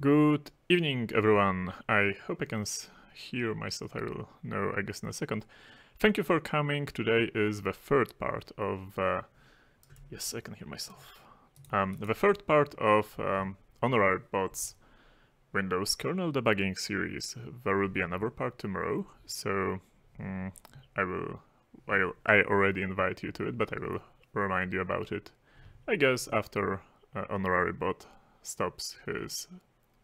Good evening, everyone. I hope I can hear myself. I will know, I guess, in a second. Thank you for coming. Today is the third part of... Uh, yes, I can hear myself. Um, the third part of um, Honorary Bot's Windows kernel debugging series. There will be another part tomorrow, so um, I will... Well, I already invite you to it, but I will remind you about it, I guess, after uh, Honorary Bot stops his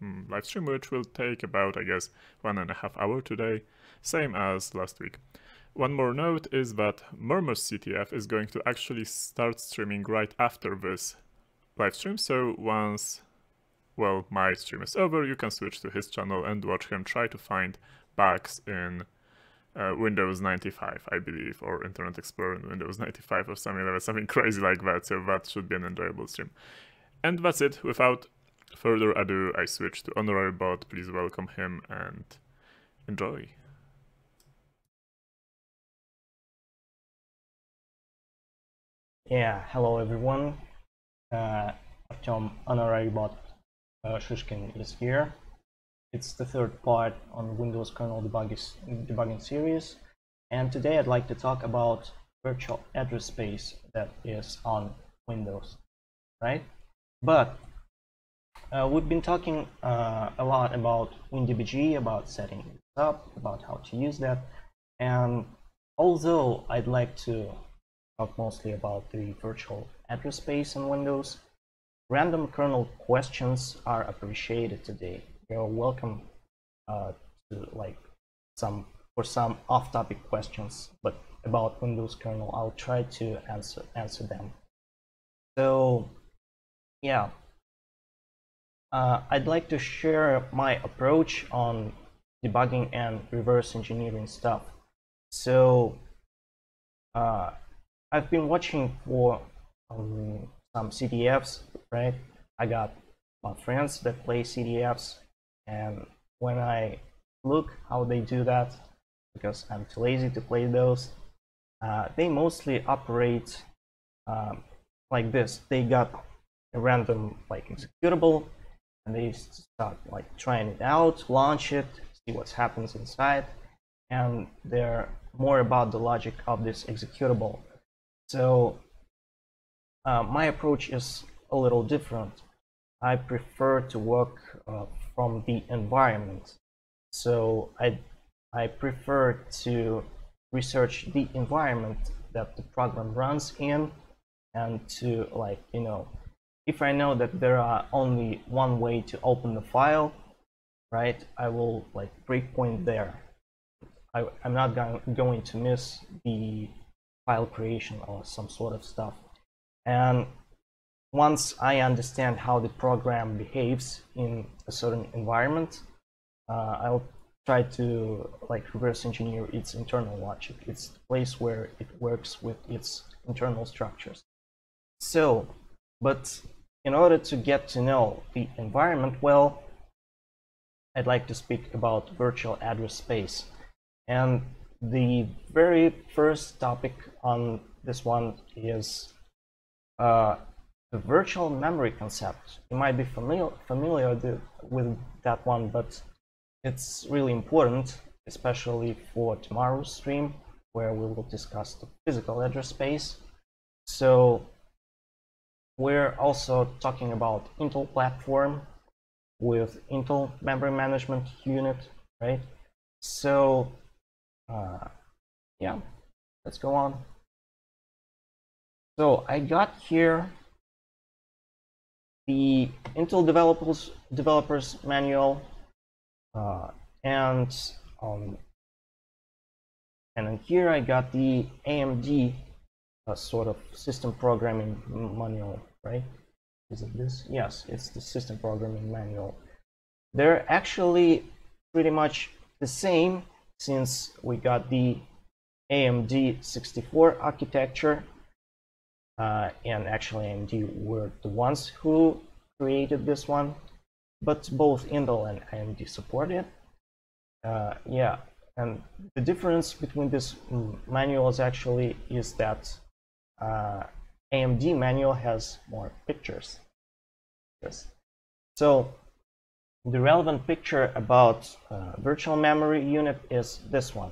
mm, live stream, which will take about, I guess, one and a half hour today, same as last week. One more note is that MurmusCTF is going to actually start streaming right after this live stream, so once, well, my stream is over, you can switch to his channel and watch him try to find bugs in uh, Windows 95, I believe, or Internet Explorer in Windows 95 or something like that, something crazy like that, so that should be an enjoyable stream. And that's it, without further ado, I switch to Honorary Bot, please welcome him and enjoy. Yeah, hello everyone. Uh, Artyom Honorary Bot uh, Shishkin is here. It's the third part on Windows kernel debugging series. And today I'd like to talk about virtual address space that is on Windows, right? But uh, we've been talking uh, a lot about WinDBG, about setting it up, about how to use that. And although I'd like to talk mostly about the virtual address space in Windows, random kernel questions are appreciated today. You're welcome uh, to like some for some off-topic questions, but about Windows kernel, I'll try to answer answer them. So, yeah, uh, I'd like to share my approach on debugging and reverse engineering stuff. So, uh, I've been watching for um, some CTFs, right? I got my friends that play CTFs, and when I look how they do that, because I'm too lazy to play those, uh, they mostly operate um, like this. They got a random like executable, and they start like trying it out, launch it, see what happens inside, and they're more about the logic of this executable so uh, my approach is a little different. I prefer to work uh, from the environment. So I, I prefer to research the environment that the program runs in and to like, you know, if I know that there are only one way to open the file, right, I will like breakpoint there. I, I'm not going, going to miss the file creation or some sort of stuff. And once I understand how the program behaves in a certain environment, uh, I'll try to like reverse engineer its internal logic. It's the place where it works with its internal structures. So, but in order to get to know the environment well, I'd like to speak about virtual address space. And the very first topic on this one is uh, the virtual memory concept. You might be familiar, familiar with that one, but it's really important, especially for tomorrow's stream, where we will discuss the physical address space. So we're also talking about Intel platform with Intel memory management unit, right? So uh, yeah, let's go on. So I got here the Intel developers developers manual uh, and um, and here I got the AMD uh, sort of system programming manual, right? Is it this? Yes, it's the system programming manual. They're actually pretty much the same since we got the AMD 64 architecture uh, and actually AMD were the ones who created this one but both Intel and AMD support it uh, yeah and the difference between these manuals actually is that uh, AMD manual has more pictures yes so the relevant picture about uh, virtual memory unit is this one.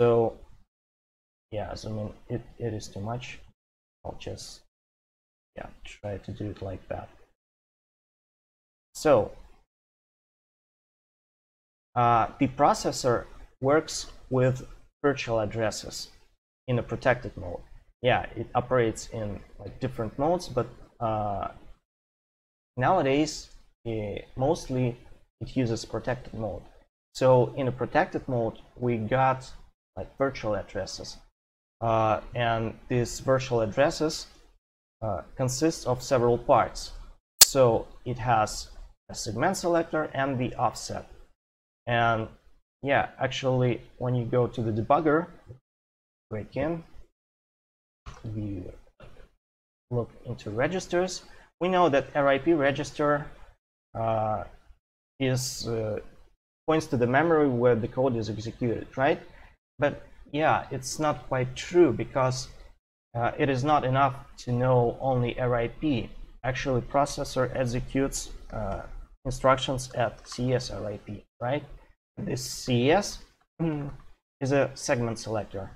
So yeah, I mean it, it is too much. I'll just yeah try to do it like that. So uh, the processor works with virtual addresses in a protected mode. Yeah, it operates in like different modes, but uh, nowadays uh, mostly it uses protected mode. So in a protected mode, we got like virtual addresses, uh, and these virtual addresses uh, consist of several parts. So it has a segment selector and the offset. And yeah, actually, when you go to the debugger, break in, you look into registers, we know that RIP register uh, is uh, points to the memory where the code is executed, right? But yeah, it's not quite true because uh, it is not enough to know only RIP. Actually, processor executes uh, instructions at CS RIP, right? This CS is a segment selector.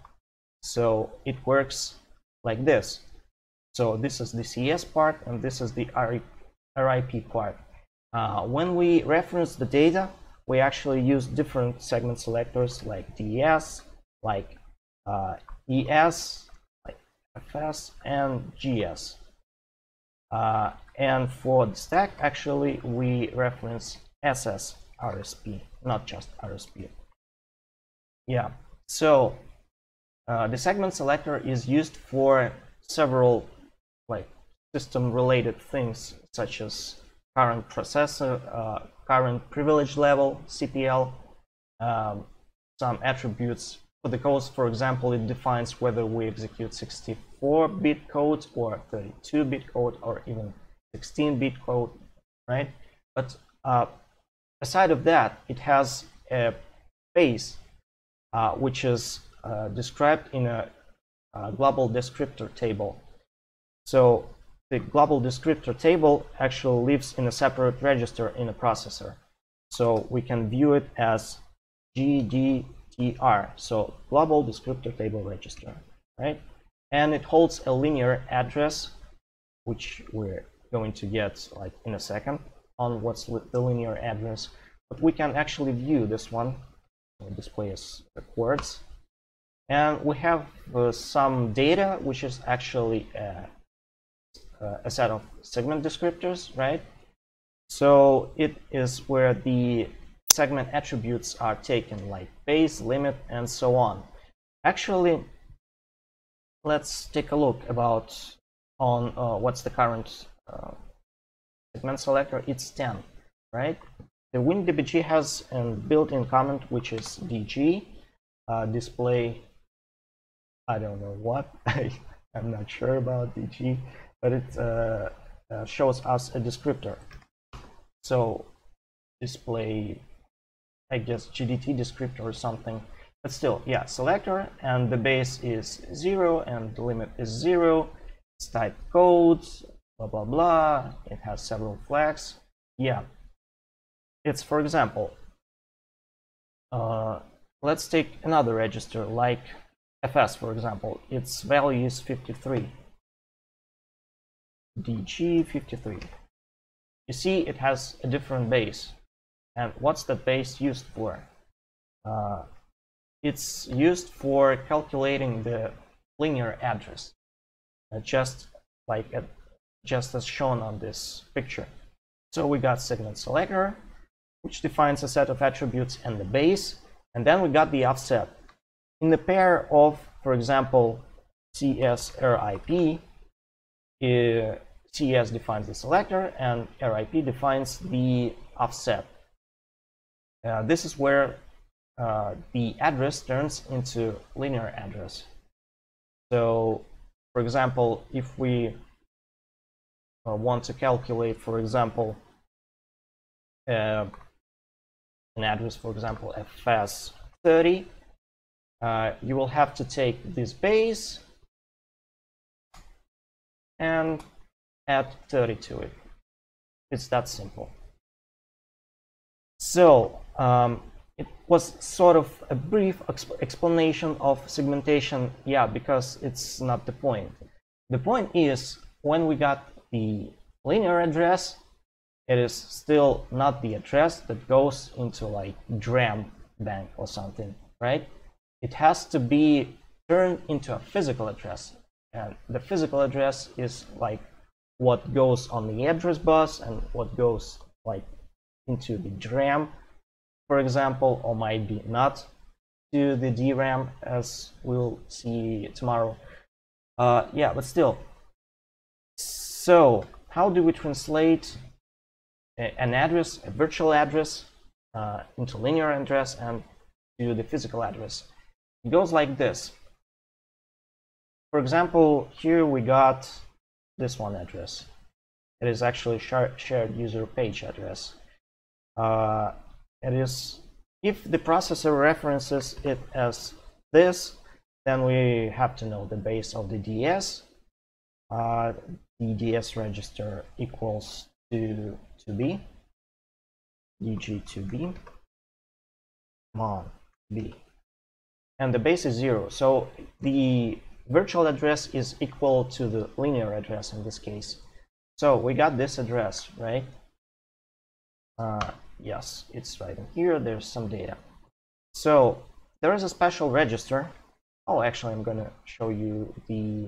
So it works like this. So this is the CS part and this is the RIP part. Uh, when we reference the data, we actually use different segment selectors like DS, like uh, ES, like FS, and GS. Uh, and for the stack, actually, we reference SS RSP, not just RSP. Yeah, so uh, the segment selector is used for several like system-related things such as current processor, uh, current privilege level, CPL, um, some attributes. For the codes, for example, it defines whether we execute 64-bit code or 32-bit code or even 16-bit code, right? But uh, aside of that, it has a base uh, which is uh, described in a, a global descriptor table. So the global descriptor table actually lives in a separate register in a processor. So we can view it as GDTR, so global descriptor table register, right? And it holds a linear address, which we're going to get like in a second on what's the linear address. But we can actually view this one, display as records. And we have uh, some data, which is actually uh, uh, a set of segment descriptors, right? So it is where the segment attributes are taken, like base, limit, and so on. Actually, let's take a look about on uh, what's the current uh, segment selector. It's 10, right? The WinDBG has a built-in comment which is DG, uh, display, I don't know what, I'm not sure about DG, but it uh, uh, shows us a descriptor. So display, I guess GDT descriptor or something. But still, yeah, selector and the base is zero and the limit is zero. It's type codes, blah blah blah. It has several flags. Yeah, it's for example. Uh, let's take another register like FS, for example. Its value is 53. DG53. You see it has a different base. And what's the base used for? Uh, it's used for calculating the linear address, uh, just like uh, just as shown on this picture. So we got segment selector, which defines a set of attributes and the base, and then we got the offset. In the pair of, for example, CSRIP, uh, CS defines the selector and RIP defines the offset. Uh, this is where uh, the address turns into linear address. So, for example, if we uh, want to calculate, for example, uh, an address, for example, FS30, uh, you will have to take this base and add 30 to it. It's that simple. So um, it was sort of a brief exp explanation of segmentation, yeah, because it's not the point. The point is when we got the linear address, it is still not the address that goes into like DRAM bank or something, right? It has to be turned into a physical address. And the physical address is like what goes on the address bus and what goes like into the DRAM, for example, or might be not to the DRAM as we'll see tomorrow. Uh, yeah, but still. So how do we translate an address, a virtual address, uh, into linear address and to the physical address? It goes like this. For example, here we got this one address. It is actually shared user page address. Uh, it is if the processor references it as this, then we have to know the base of the DS. Uh, the DS register equals to 2B, DG to B, mon B. And the base is 0. So the virtual address is equal to the linear address in this case. So we got this address, right? Uh, yes, it's right in here. There's some data. So there is a special register. Oh, actually, I'm going to show you the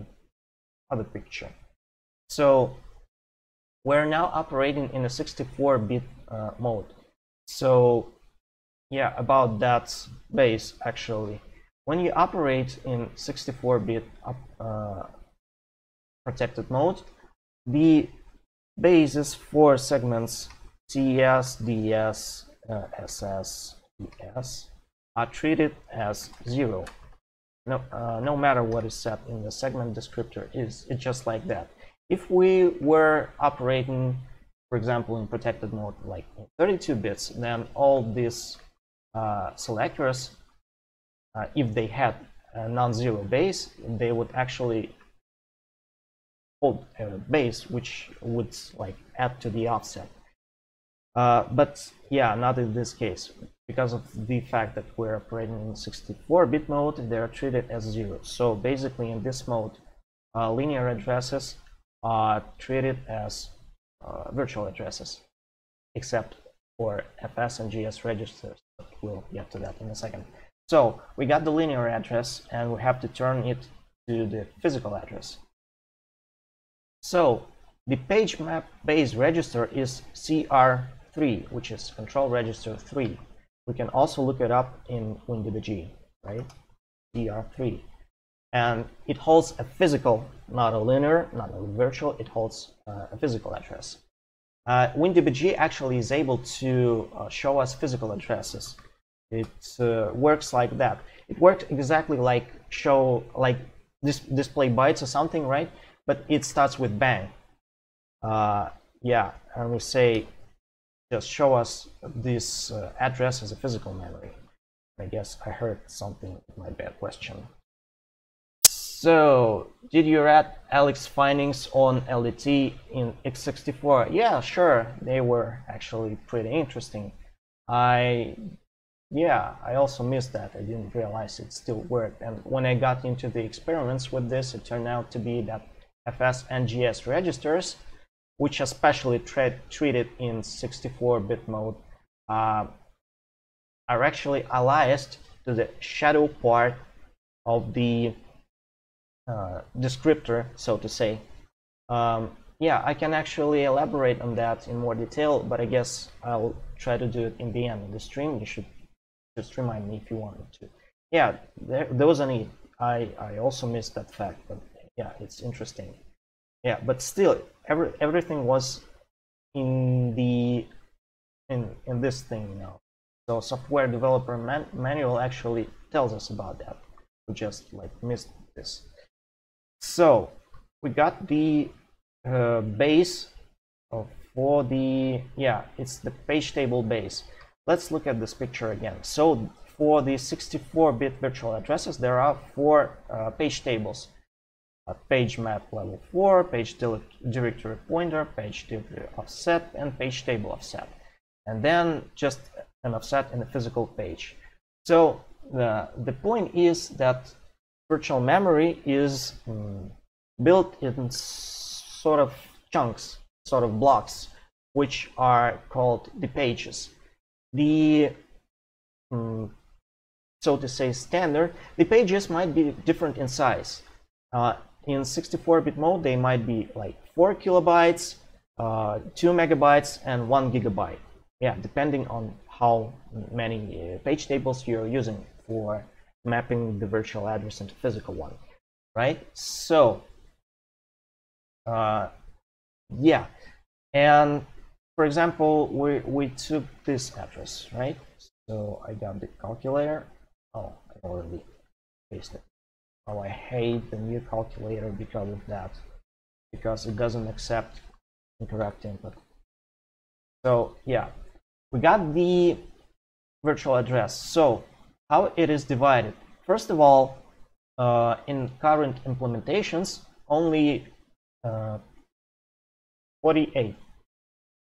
other picture. So we're now operating in a 64-bit uh, mode. So yeah, about that base, actually. When you operate in 64-bit uh, protected mode, the bases for segments CS, DS, uh, SS, ES are treated as zero. No, uh, no matter what is set in the segment descriptor, is it's just like that. If we were operating, for example, in protected mode, like 32 bits, then all these uh, selectors uh, if they had a non-zero base, they would actually hold a base which would like add to the offset. Uh, but yeah, not in this case. Because of the fact that we're operating in 64-bit mode, they're treated as zero. So basically in this mode, uh, linear addresses are treated as uh, virtual addresses, except for FS and GS registers. We'll get to that in a second. So we got the linear address and we have to turn it to the physical address. So the page map base register is CR3, which is control register 3. We can also look it up in WinDBG, right? CR3. And it holds a physical, not a linear, not a virtual, it holds uh, a physical address. Uh, WinDBG actually is able to uh, show us physical addresses. It uh, works like that. It works exactly like show, like dis display bytes or something, right? But it starts with bang. Uh, yeah, and we say, just show us this uh, address as a physical memory. I guess I heard something my bad question. So, did you read Alex's findings on LDT in x64? Yeah, sure, they were actually pretty interesting. I yeah, I also missed that. I didn't realize it still worked. And when I got into the experiments with this, it turned out to be that FS and GS registers, which are specially treated in 64-bit mode, uh, are actually aliased to the shadow part of the uh, descriptor, so to say. Um, yeah, I can actually elaborate on that in more detail, but I guess I'll try to do it in the end of the stream. You should just remind me if you wanted to. Yeah, there, there was any. I I also missed that fact, but yeah, it's interesting. Yeah, but still, every everything was in the in in this thing now. So software developer man, manual actually tells us about that. We just like missed this. So we got the uh, base of for the yeah, it's the page table base. Let's look at this picture again. So for the 64-bit virtual addresses, there are four uh, page tables. A page map level 4, page directory pointer, page directory offset, and page table offset. And then just an offset in a physical page. So the, the point is that virtual memory is um, built in sort of chunks, sort of blocks, which are called the pages. The um, so to say standard, the pages might be different in size. Uh, in 64-bit mode, they might be like 4 kilobytes, uh, 2 megabytes, and 1 gigabyte. Yeah, depending on how many uh, page tables you're using for mapping the virtual address into physical one, right? So, uh, yeah, and for example, we, we took this address, right? So I got the calculator Oh, I already pasted. Oh, I hate the new calculator because of that. Because it doesn't accept incorrect input. So yeah, we got the virtual address. So how it is divided. First of all, uh, in current implementations, only uh, 48,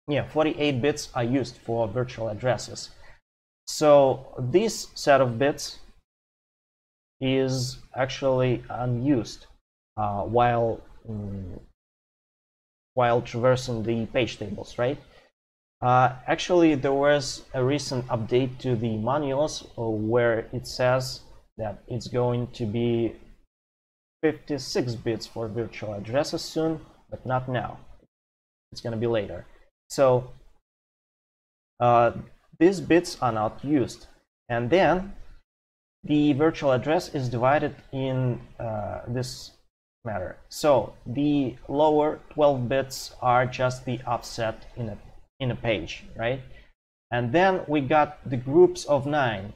yeah, 48 bits are used for virtual addresses. So this set of bits is actually unused uh, while um, while traversing the page tables, right? Uh, actually, there was a recent update to the manuals uh, where it says that it's going to be 56 bits for virtual addresses soon, but not now. It's going to be later. So uh, these bits are not used. And then the virtual address is divided in uh, this matter. So the lower 12 bits are just the offset in a, in a page, right? And then we got the groups of nine.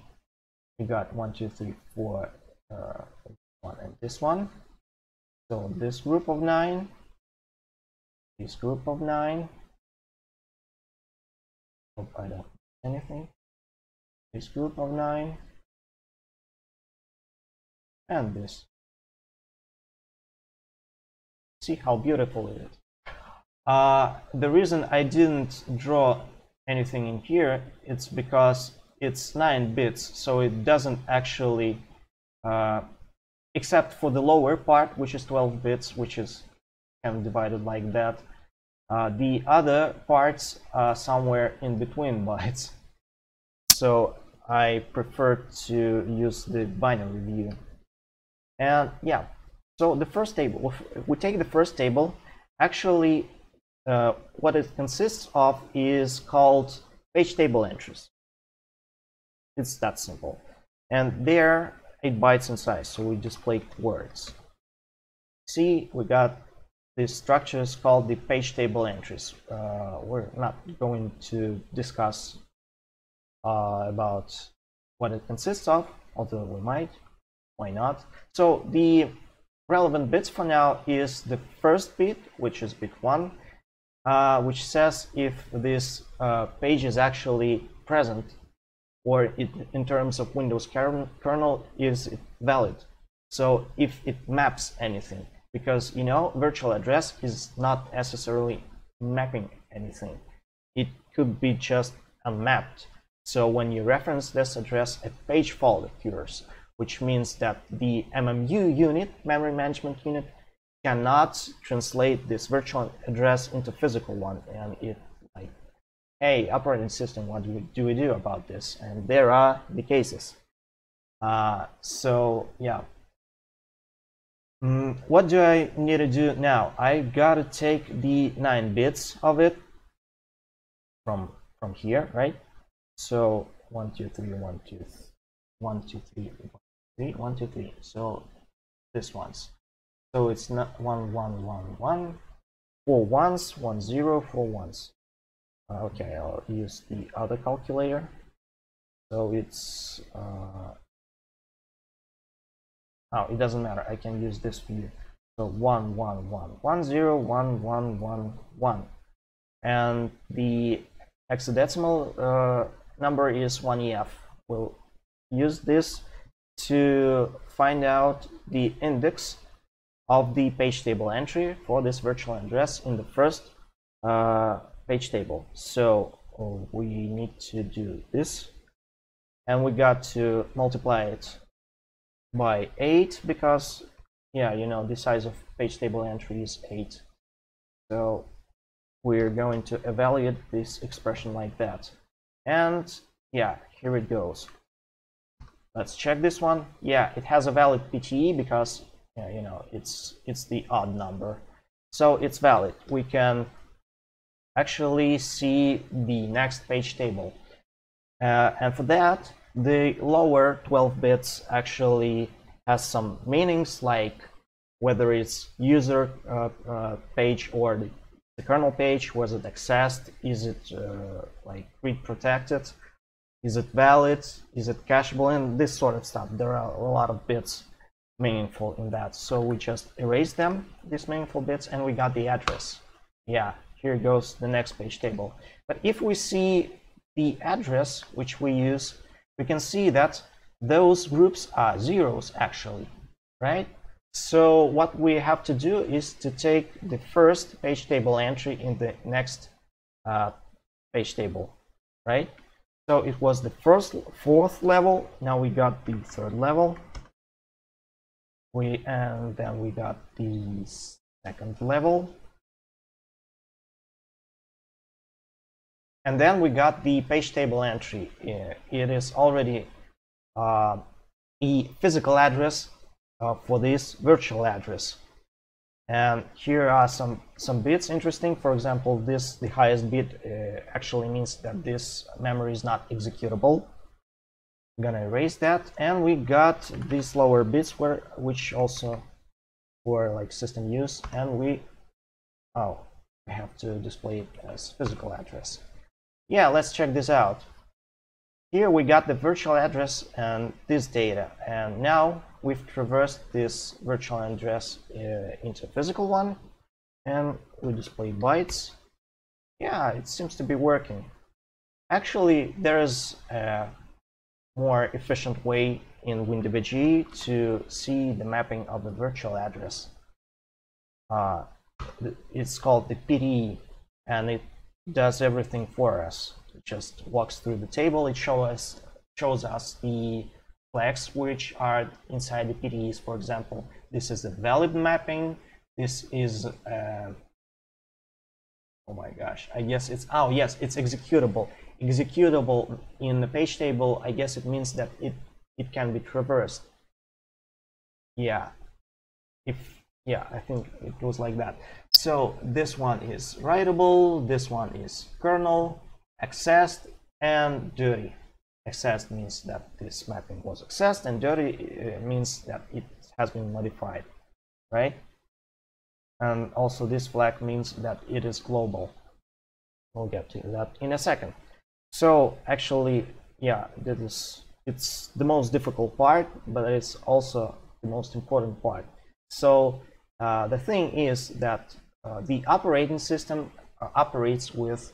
We got one, two, three, four, uh, one, and this one. So this group of nine, this group of nine. I don't anything? This group of nine? And this. See how beautiful it is. Uh, the reason I didn't draw anything in here it's because it's 9 bits so it doesn't actually uh, except for the lower part which is 12 bits which is kind of divided like that uh, the other parts are somewhere in between bytes. So I prefer to use the binary view. And yeah, so the first table, we take the first table, actually uh, what it consists of is called page table entries. It's that simple. And they're 8 bytes in size, so we display words. See, we got this structure is called the page table entries. Uh, we're not going to discuss uh, about what it consists of, although we might. Why not? So the relevant bits for now is the first bit, which is bit 1, uh, which says if this uh, page is actually present or it, in terms of Windows kernel, is it valid. So if it maps anything because you know virtual address is not necessarily mapping anything. It could be just unmapped so when you reference this address a page fault occurs which means that the MMU unit memory management unit cannot translate this virtual address into physical one. And it like hey operating system what do we do, we do about this? And there are the cases. Uh, so yeah Mm, what do I need to do now? I gotta take the 9 bits of it from from here, right? So 1, 2, 3, 1, 2, 1, 2, 3, 3, 1, 2, 3. So this ones. So it's not 1, 1, 1, 1, 4 ones, 1, 0, 4 ones. Okay, I'll use the other calculator. So it's uh, Oh, it doesn't matter. I can use this view. So 1, 1, 1, 1, 0, 1, 1, 1, 1. And the hexadecimal uh, number is 1EF. We'll use this to find out the index of the page table entry for this virtual address in the first uh, page table. So we need to do this. And we got to multiply it by 8 because, yeah, you know, the size of page table entry is 8. So we're going to evaluate this expression like that. And yeah, here it goes. Let's check this one. Yeah, it has a valid PTE because yeah, you know it's it's the odd number. So it's valid. We can actually see the next page table. Uh, and for that, the lower 12 bits actually has some meanings like whether it's user uh, uh, page or the the kernel page, was it accessed, is it uh, like read protected, is it valid, is it cacheable, and this sort of stuff. There are a lot of bits meaningful in that. So we just erase them, these meaningful bits, and we got the address. Yeah, here goes the next page table. But if we see the address which we use, we can see that those groups are zeros actually, right? So what we have to do is to take the first page table entry in the next uh, page table, right? So it was the first, fourth level. Now we got the third level. We and then we got the second level. And then we got the page table entry. It is already uh, a physical address uh, for this virtual address. And here are some, some bits interesting. For example, this, the highest bit uh, actually means that this memory is not executable. I'm gonna erase that. And we got these lower bits where, which also were like system use. And we, oh, we have to display it as physical address. Yeah, let's check this out. Here we got the virtual address and this data. And now we've traversed this virtual address uh, into a physical one and we display bytes. Yeah, it seems to be working. Actually, there is a more efficient way in WinDBG to see the mapping of the virtual address. Uh, it's called the PTE and it does everything for us It just walks through the table. It show us, shows us the flags which are inside the PTEs. For example, this is the valid mapping. This is, uh, oh my gosh, I guess it's, oh yes, it's executable. Executable in the page table, I guess it means that it, it can be traversed. Yeah, if, yeah, I think it goes like that. So this one is writable, this one is kernel, accessed and dirty. Accessed means that this mapping was accessed and dirty uh, means that it has been modified, right? And also this flag means that it is global. We'll get to that in a second. So actually, yeah, this is it's the most difficult part, but it's also the most important part. So uh, the thing is that uh, the operating system uh, operates with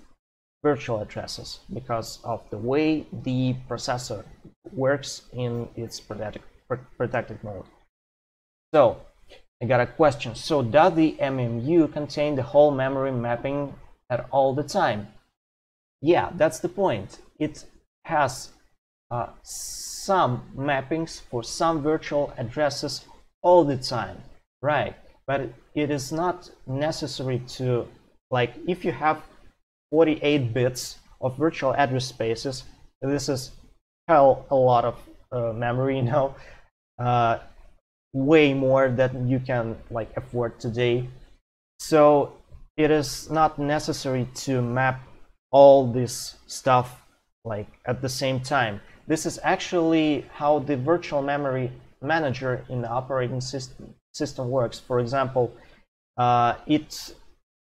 virtual addresses because of the way the processor works in its protected, protected mode. So I got a question. So does the MMU contain the whole memory mapping at all the time? Yeah, that's the point. It has uh, some mappings for some virtual addresses all the time, right? But it is not necessary to, like, if you have 48 bits of virtual address spaces. This is hell a lot of uh, memory, you know, uh, way more than you can like afford today. So it is not necessary to map all this stuff like at the same time. This is actually how the virtual memory manager in the operating system system works. For example, uh, it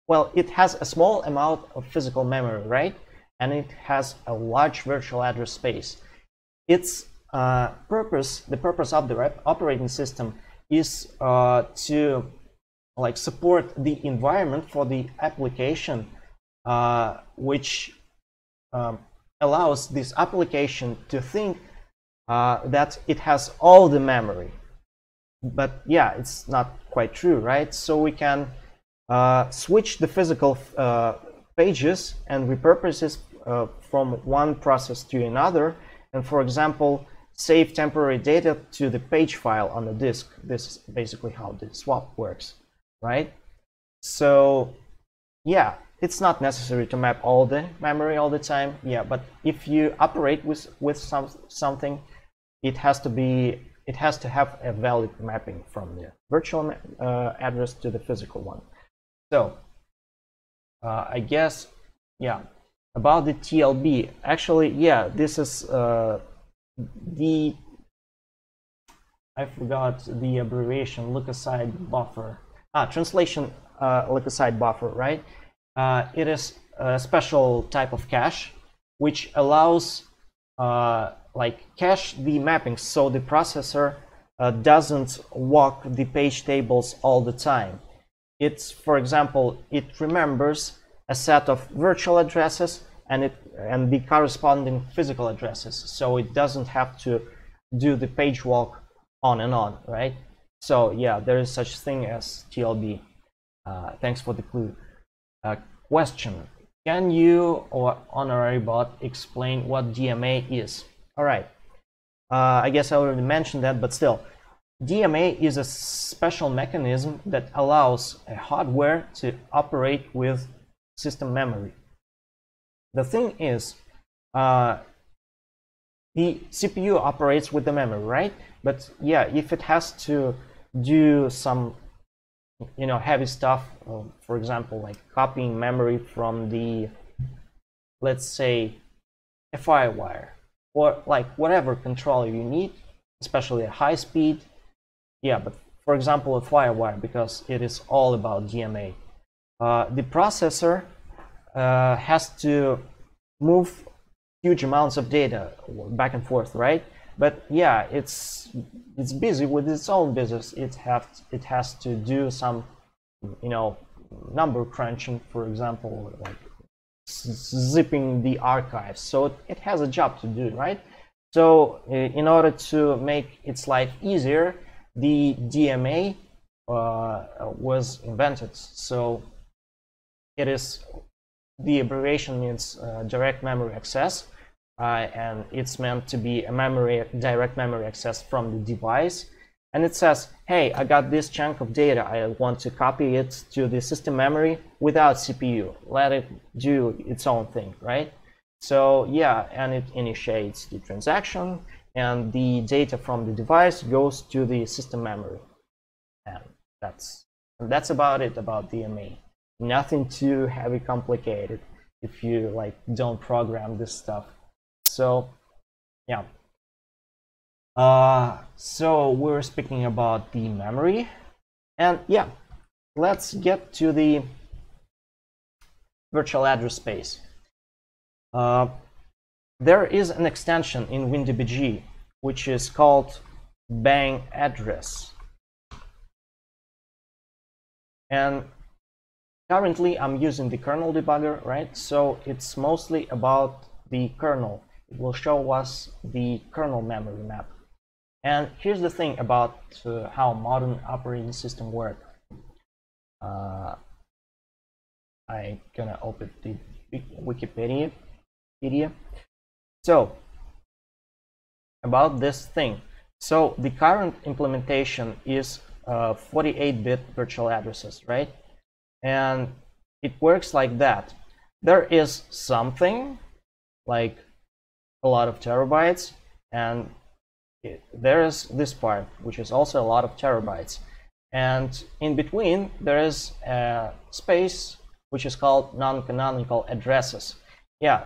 well, it has a small amount of physical memory, right? And it has a large virtual address space. Its uh, purpose, the purpose of the operating system is uh, to like support the environment for the application, uh, which um, allows this application to think uh, that it has all the memory. But yeah, it's not quite true, right? So we can uh, switch the physical uh, pages and repurpose uh, from one process to another, and for example, save temporary data to the page file on the disk. This is basically how the swap works, right? So yeah, it's not necessary to map all the memory all the time. Yeah, but if you operate with with some something, it has to be it has to have a valid mapping from the virtual uh, address to the physical one. So uh, I guess yeah about the TLB. Actually, yeah, this is uh, the I forgot the abbreviation look aside buffer. Ah, translation uh, look aside buffer, right? Uh, it is a special type of cache which allows uh, like cache the mappings so the processor uh, doesn't walk the page tables all the time. It's, for example, it remembers a set of virtual addresses and it and the corresponding physical addresses. So it doesn't have to do the page walk on and on right? So yeah there is such thing as TLB uh, thanks for the clue. Uh, question. Can you or honorary bot explain what DMA is all right uh, I guess I already mentioned that but still DMA is a special mechanism that allows a hardware to operate with system memory the thing is, uh, the CPU operates with the memory, right? But yeah, if it has to do some, you know, heavy stuff, uh, for example, like copying memory from the, let's say, a FireWire, or like whatever controller you need, especially at high speed. Yeah, but for example, a FireWire, because it is all about DMA. Uh, the processor uh, has to move huge amounts of data back and forth, right? But yeah, it's it's busy with its own business. It have it has to do some, you know, number crunching, for example, like zipping the archives. So it has a job to do, right? So in order to make its life easier, the DMA uh, was invented. So it is the abbreviation means uh, direct memory access uh, and it's meant to be a memory direct memory access from the device and it says hey I got this chunk of data. I want to copy it to the system memory without CPU let it do its own thing right? So yeah and it initiates the transaction and the data from the device goes to the system memory. And that's that's about it about DMA nothing too heavy complicated if you like don't program this stuff. So yeah uh, so we're speaking about the memory and yeah let's get to the virtual address space uh, there is an extension in WinDBG which is called bang address and Currently, I'm using the kernel debugger, right? So it's mostly about the kernel. It will show us the kernel memory map. And here's the thing about uh, how modern operating system work. Uh, I'm gonna open the Wikipedia. So about this thing. So the current implementation is 48-bit uh, virtual addresses, right? and it works like that there is something like a lot of terabytes and there is this part which is also a lot of terabytes. And in between there is a space which is called non-canonical addresses. Yeah.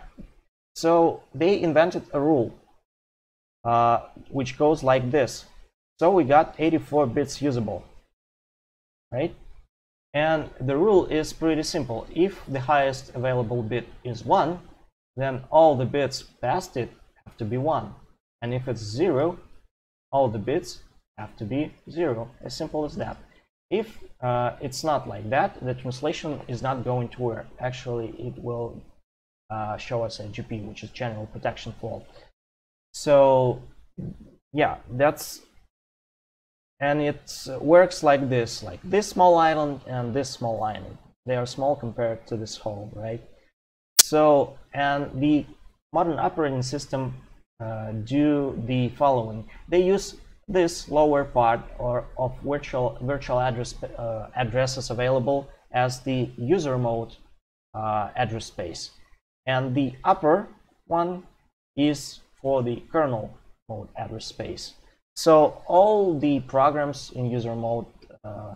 So they invented a rule uh, which goes like this. So we got 84 bits usable right? And the rule is pretty simple. If the highest available bit is 1, then all the bits past it have to be 1. And if it's 0, all the bits have to be 0. As simple as that. If uh, it's not like that, the translation is not going to work. Actually, it will uh, show us a GP, which is general protection fault. So yeah, that's and it works like this like this small island and this small island they are small compared to this whole right so and the modern operating system uh, do the following. They use this lower part or of virtual virtual address uh, addresses available as the user mode uh, address space, and the upper one is for the kernel mode address space. So all the programs in user mode uh,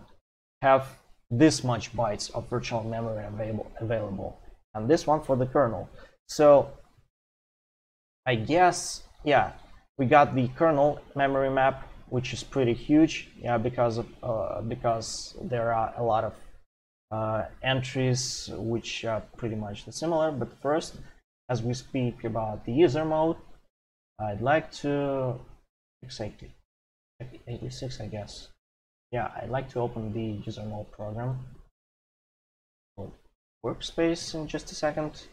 have this much bytes of virtual memory available, available, and this one for the kernel. So I guess, yeah, we got the kernel memory map, which is pretty huge, yeah, because of uh, because there are a lot of uh, entries which are pretty much similar. But first, as we speak about the user mode, I'd like to x86, I guess. Yeah, I'd like to open the user mode program workspace in just a second.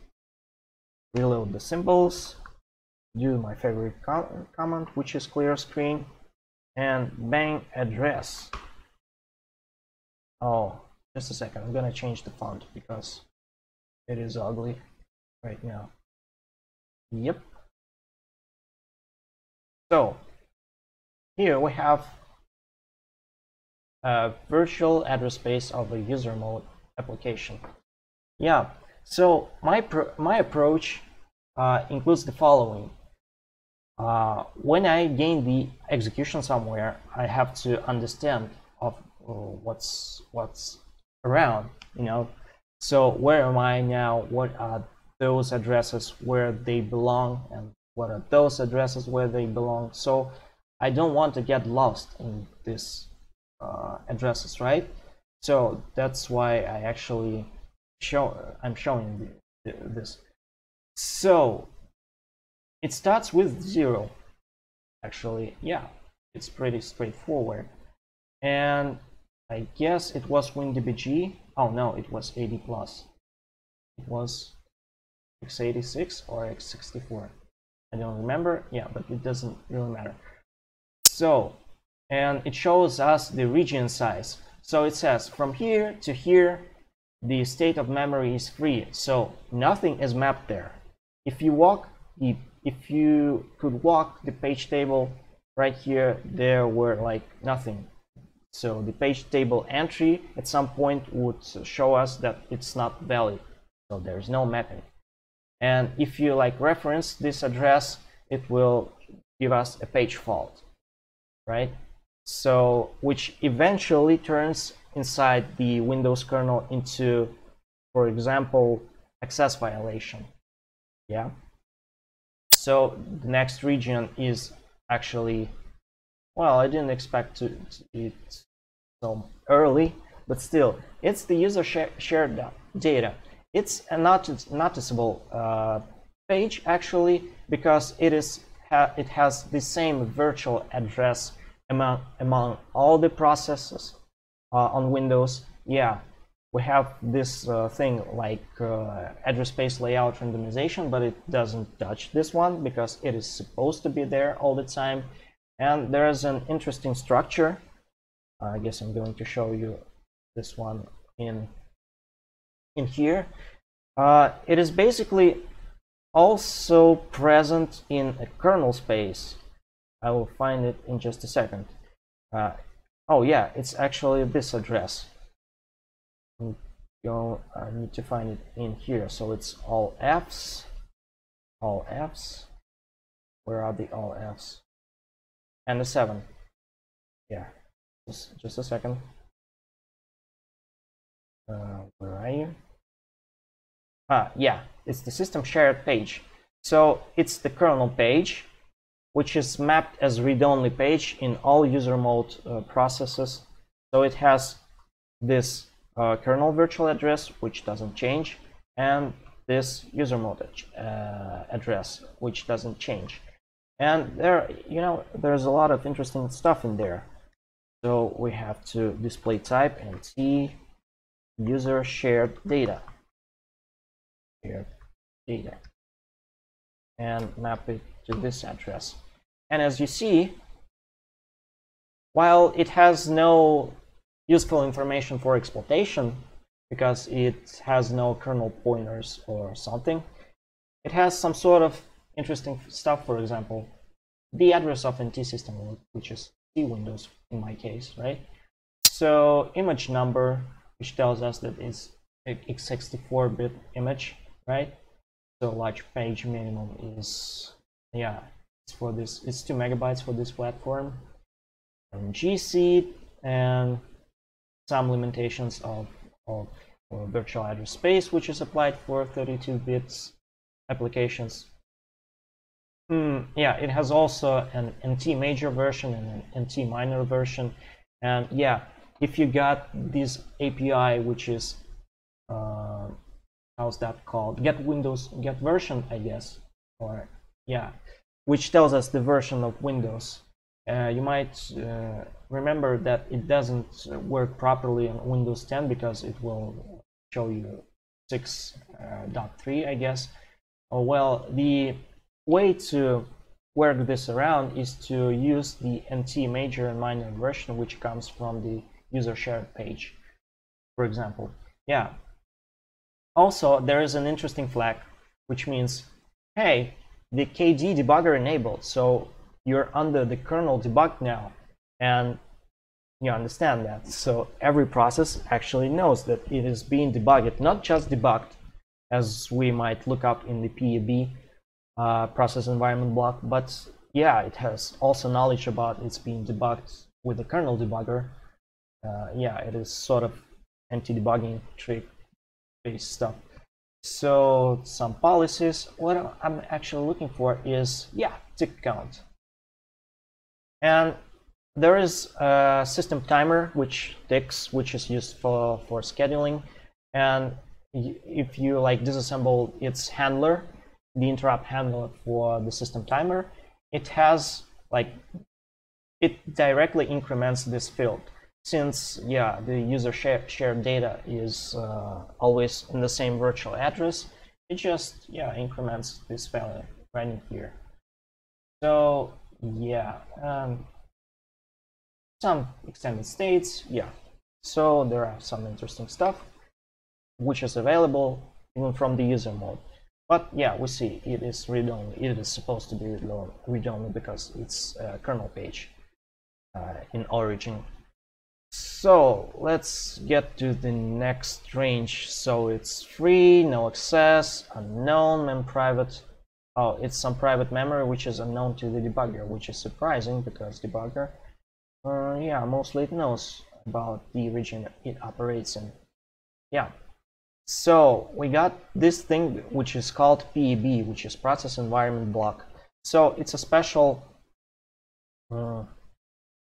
Reload the symbols, do my favorite com command, which is clear screen, and bang address. Oh, just a second, I'm gonna change the font because it is ugly right now. Yep. So here we have a virtual address space of a user mode application. Yeah, so my, my approach uh, includes the following. Uh, when I gain the execution somewhere, I have to understand of uh, what's what's around, you know. So where am I now? What are those addresses where they belong, and what are those addresses where they belong so I don't want to get lost in these uh, addresses right so that's why I actually show I'm showing this so it starts with zero actually yeah it's pretty straightforward and I guess it was WinDBG oh no it was 80 plus it was x86 or x64 I don't remember. Yeah, but it doesn't really matter. So, and it shows us the region size. So it says from here to here, the state of memory is free. So nothing is mapped there. If you walk the, if you could walk the page table right here, there were like nothing. So the page table entry at some point would show us that it's not valid. So there's no mapping and if you like reference this address it will give us a page fault right so which eventually turns inside the windows kernel into for example access violation yeah so the next region is actually well i didn't expect to, to it so early but still it's the user shared data it's a notice noticeable uh, page actually because it is ha it has the same virtual address among among all the processes uh, on Windows. Yeah, we have this uh, thing like uh, address space layout randomization, but it doesn't touch this one because it is supposed to be there all the time. And there's an interesting structure. I guess I'm going to show you this one in in here. Uh, it is basically also present in a kernel space. I will find it in just a second. Uh, oh yeah, it's actually this address. Go, I need to find it in here. So it's all Fs, all Fs. Where are the all Fs? And the seven. Yeah, just, just a second. Uh, where are you? Ah, yeah, it's the system shared page. So it's the kernel page, which is mapped as read-only page in all user mode uh, processes. So it has this uh, kernel virtual address, which doesn't change, and this user mode uh, address, which doesn't change. And there, you know, there's a lot of interesting stuff in there. So we have to display type and see user shared data. Shared data. And map it to this address. And as you see, while it has no useful information for exploitation, because it has no kernel pointers or something, it has some sort of interesting stuff. For example, the address of NT system, which is T Windows in my case, right? So image number, which tells us that it's x64-bit image, right? So large page minimum is yeah, it's for this. It's two megabytes for this platform. And GC and some limitations of of virtual address space, which is applied for 32 bits applications. Mm, yeah, it has also an NT major version and an NT minor version. And yeah, if you got this API, which is uh, how's that called? Get Windows, get version, I guess, or yeah, which tells us the version of Windows. Uh, you might uh, remember that it doesn't work properly on Windows 10 because it will show you 6.3, uh, I guess. Oh, well, the way to work this around is to use the NT major and minor version, which comes from the user shared page, for example. Yeah. Also, there is an interesting flag, which means, hey, the KD debugger enabled, so you're under the kernel debug now, and you understand that. So every process actually knows that it is being debugged, not just debugged, as we might look up in the PEB uh, process environment block, but yeah, it has also knowledge about it's being debugged with the kernel debugger. Uh, yeah, it is sort of anti-debugging trick based stuff. So some policies, what I'm actually looking for is, yeah, tick count. And there is a system timer which ticks, which is used for, for scheduling. And if you like disassemble its handler, the interrupt handler for the system timer, it has like, it directly increments this field since yeah the user share, shared data is uh, always in the same virtual address it just yeah increments this value right in here so yeah um, some extended states yeah so there are some interesting stuff which is available even from the user mode but yeah we see it is read-only it is supposed to be read-only because it's a kernel page uh, in origin so let's get to the next range. So it's free, no access, unknown, and private. Oh, it's some private memory which is unknown to the debugger, which is surprising because debugger, uh, yeah, mostly it knows about the region it operates in. Yeah. So we got this thing which is called PEB, which is Process Environment Block. So it's a special uh,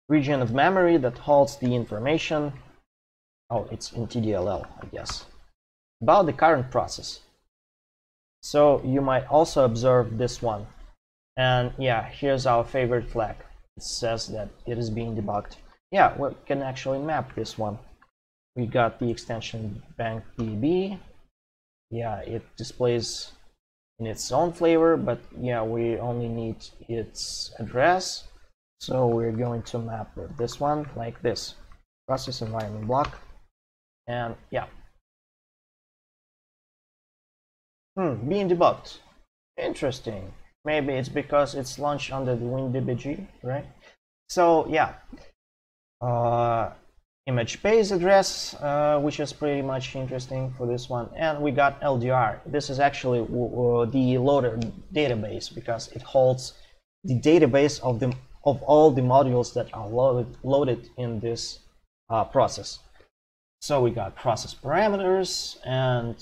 region of memory that holds the information, oh, it's in TDLL, I guess, about the current process. So you might also observe this one. And yeah, here's our favorite flag. It says that it is being debugged. Yeah, we can actually map this one. We got the extension bang PEB. Yeah, it displays in its own flavor, but yeah, we only need its address so we're going to map this one like this. Process environment block. And yeah. Hmm, being debugged. Interesting. Maybe it's because it's launched under the WinDBG, right? So yeah. Uh, image base address, uh, which is pretty much interesting for this one. And we got LDR. This is actually the loader database because it holds the database of the of all the modules that are loaded, loaded in this uh, process. So we got process parameters and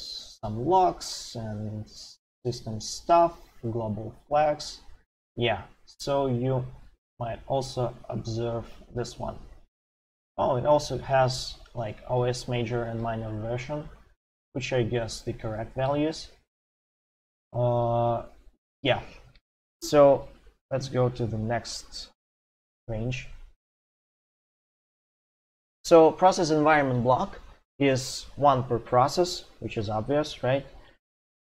some locks and system stuff, global flags. Yeah, so you might also observe this one. Oh, it also has like OS major and minor version, which I guess the correct values. Uh, yeah, so Let's go to the next range. So process environment block is one per process, which is obvious, right?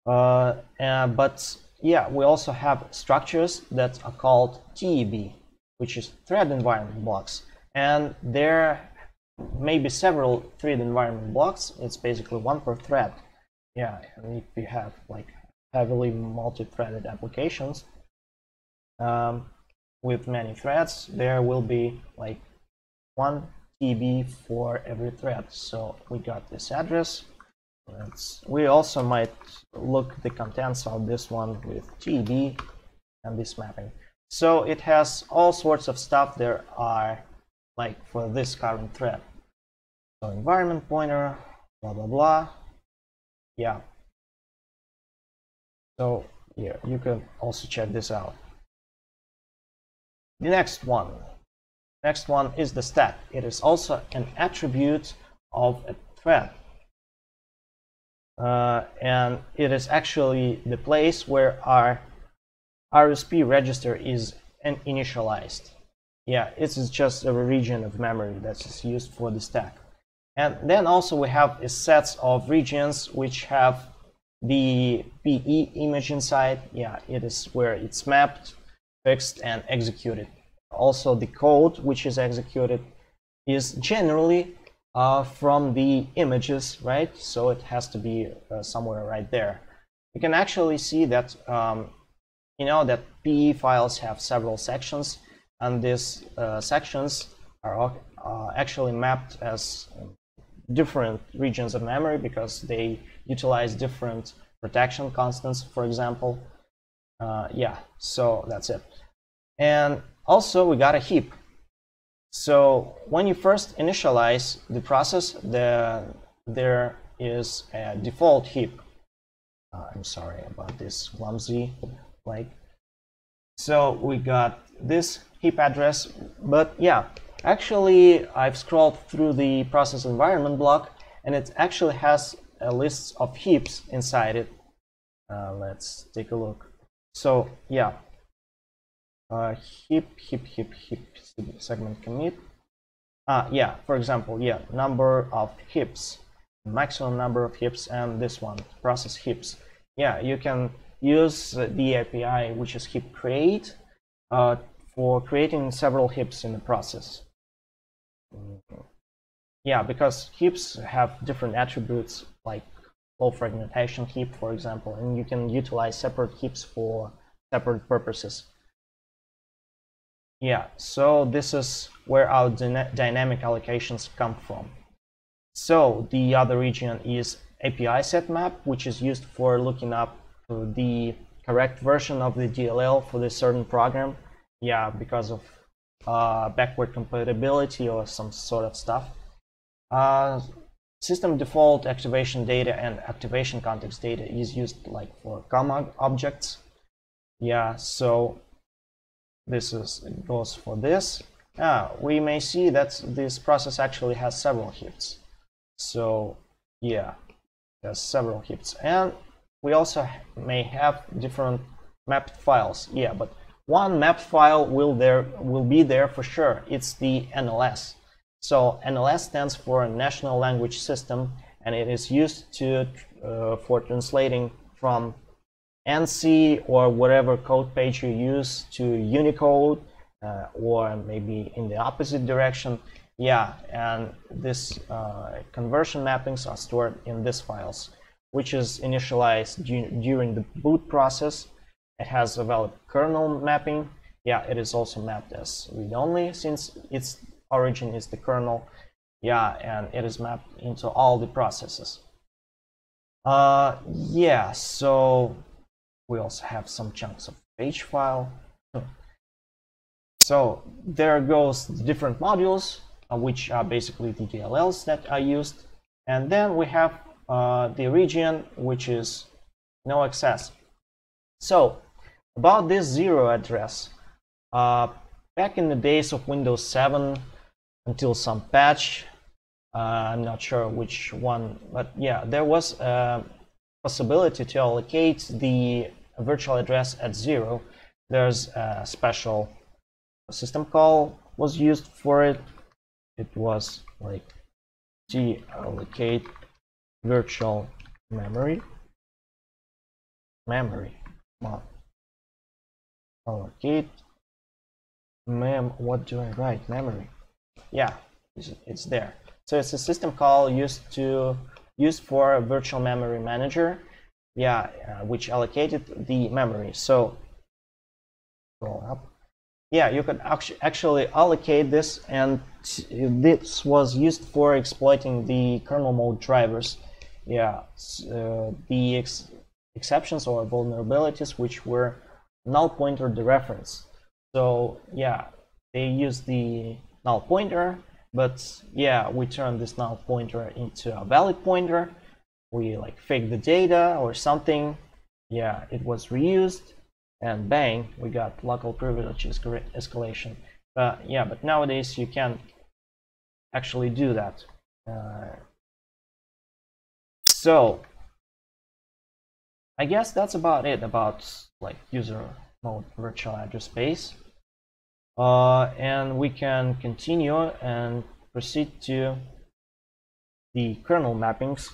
Uh, uh, but yeah, we also have structures that are called TEB, which is thread environment blocks. And there may be several thread environment blocks. It's basically one per thread. Yeah, and if you have like heavily multi-threaded applications um, with many threads, there will be like one TEB for every thread. So we got this address. Let's, we also might look the contents of this one with TEB and this mapping. So it has all sorts of stuff there are like for this current thread. So environment pointer, blah blah blah. Yeah. So yeah, you can also check this out. The next one. Next one is the stat. It is also an attribute of a thread. Uh, and it is actually the place where our RSP register is initialized. Yeah, it is just a region of memory that is used for the stack. And then also we have a set of regions which have the PE image inside. Yeah, it is where it's mapped, fixed, and executed. Also the code which is executed is generally uh, from the images, right? So it has to be uh, somewhere right there. You can actually see that um, you know that PE files have several sections and these uh, sections are uh, actually mapped as different regions of memory because they utilize different protection constants, for example. Uh, yeah, so that's it. And also we got a heap. So when you first initialize the process, the, there is a default heap. Uh, I'm sorry about this clumsy like so we got this heap address but yeah actually I've scrolled through the process environment block and it actually has a list of heaps inside it uh, let's take a look so yeah uh, heap heap heap heap segment commit uh, yeah for example yeah number of heaps maximum number of heaps and this one process heaps yeah you can use the API which is heap create uh, for creating several heaps in the process. Yeah, because heaps have different attributes like low fragmentation heap, for example, and you can utilize separate heaps for separate purposes. Yeah, so this is where our dyna dynamic allocations come from. So the other region is API set map, which is used for looking up the correct version of the DLL for this certain program. Yeah, because of uh, backward compatibility or some sort of stuff. Uh, system default activation data and activation context data is used like for COM objects. Yeah, so this is goes for this. Yeah, we may see that this process actually has several hits. So yeah, there's several hits. And we also may have different mapped files. Yeah, but one mapped file will there will be there for sure. It's the NLS. So NLS stands for National Language System, and it is used to uh, for translating from ANSI or whatever code page you use to Unicode, uh, or maybe in the opposite direction. Yeah, and this uh, conversion mappings are stored in these files which is initialized during the boot process. It has a valid kernel mapping. Yeah, it is also mapped as read-only since its origin is the kernel. Yeah, and it is mapped into all the processes. Uh, yeah, so we also have some chunks of page file. So there goes the different modules, uh, which are basically the DLLs that are used. And then we have uh, the region which is no access. So about this zero address, uh, back in the days of Windows 7 until some patch, uh, I'm not sure which one, but yeah, there was a possibility to allocate the virtual address at zero. There's a special system call was used for it. It was like allocate virtual memory. Memory. Allocate. Mem what do I write? Memory. Yeah it's, it's there. So it's a system call used to used for a virtual memory manager yeah, uh, which allocated the memory. So, scroll up. Yeah, you could actually actually allocate this, and this was used for exploiting the kernel mode drivers. Yeah, uh, the ex exceptions or vulnerabilities which were null pointer dereference. So yeah, they use the null pointer, but yeah, we turn this null pointer into a valid pointer. We like fake the data or something. Yeah, it was reused and bang, we got local privilege escalation. Uh, yeah, but nowadays you can't actually do that. Uh, so I guess that's about it about like user mode virtual address space. Uh, and we can continue and proceed to the kernel mappings,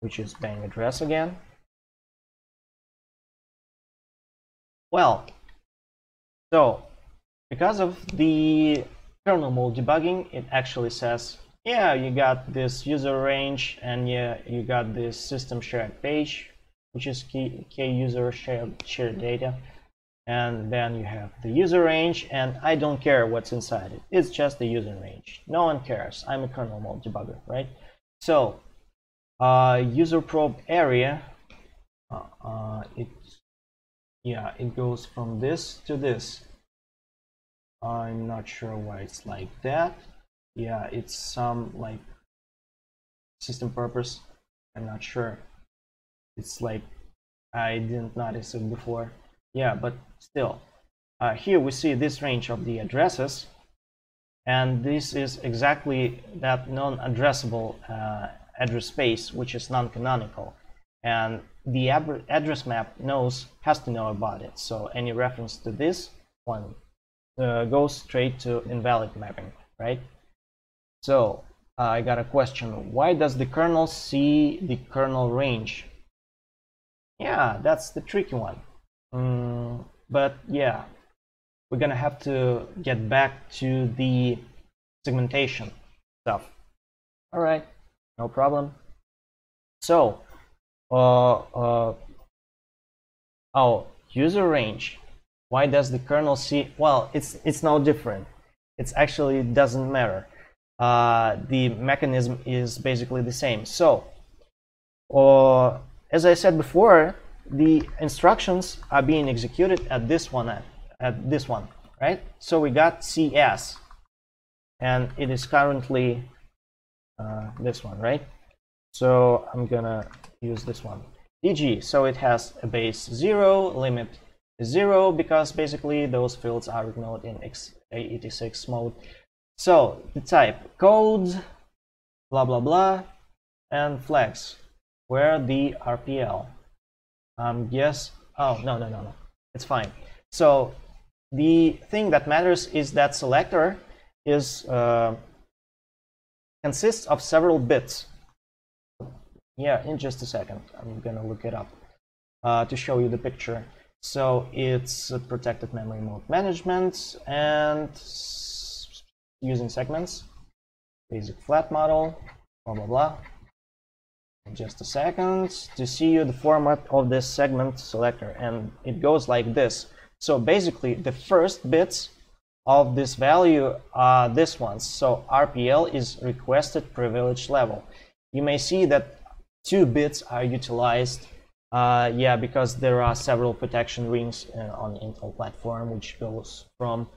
which is bang address again. Well, so because of the kernel mode debugging, it actually says, yeah, you got this user range and yeah, you got this system shared page, which is key, key user shared, shared data. And then you have the user range and I don't care what's inside it. It's just the user range. No one cares. I'm a kernel mode debugger right? So uh, user probe area uh, uh, it yeah it goes from this to this. I'm not sure why it's like that. Yeah it's some like system purpose. I'm not sure. It's like I didn't notice it before. Yeah but still. Uh, here we see this range of the addresses. And this is exactly that non-addressable uh, address space which is non-canonical. And the address map knows has to know about it. So any reference to this one uh, goes straight to invalid mapping right? So uh, I got a question. Why does the kernel see the kernel range? Yeah that's the tricky one. Um, but yeah, we're gonna have to get back to the segmentation stuff. All right, no problem. So, uh, uh, oh, user range. Why does the kernel see? Well, it's it's no different. It's actually doesn't matter. Uh, the mechanism is basically the same. So, uh, as I said before, the instructions are being executed at this one at, at this one right so we got cs and it is currently uh, this one right so i'm gonna use this one dg so it has a base zero limit zero because basically those fields are ignored in x86 mode so the type code blah blah blah and flags where the rpl um, yes. Oh, no, no, no, no. It's fine. So the thing that matters is that selector is uh, consists of several bits. Yeah, in just a second. I'm gonna look it up uh, to show you the picture. So it's protected memory mode management and using segments, basic flat model, blah blah blah In just a second to see you the format of this segment selector and it goes like this so basically the first bits of this value are this ones so RPL is requested privilege level. You may see that two bits are utilized uh, yeah because there are several protection rings uh, on Intel platform which goes from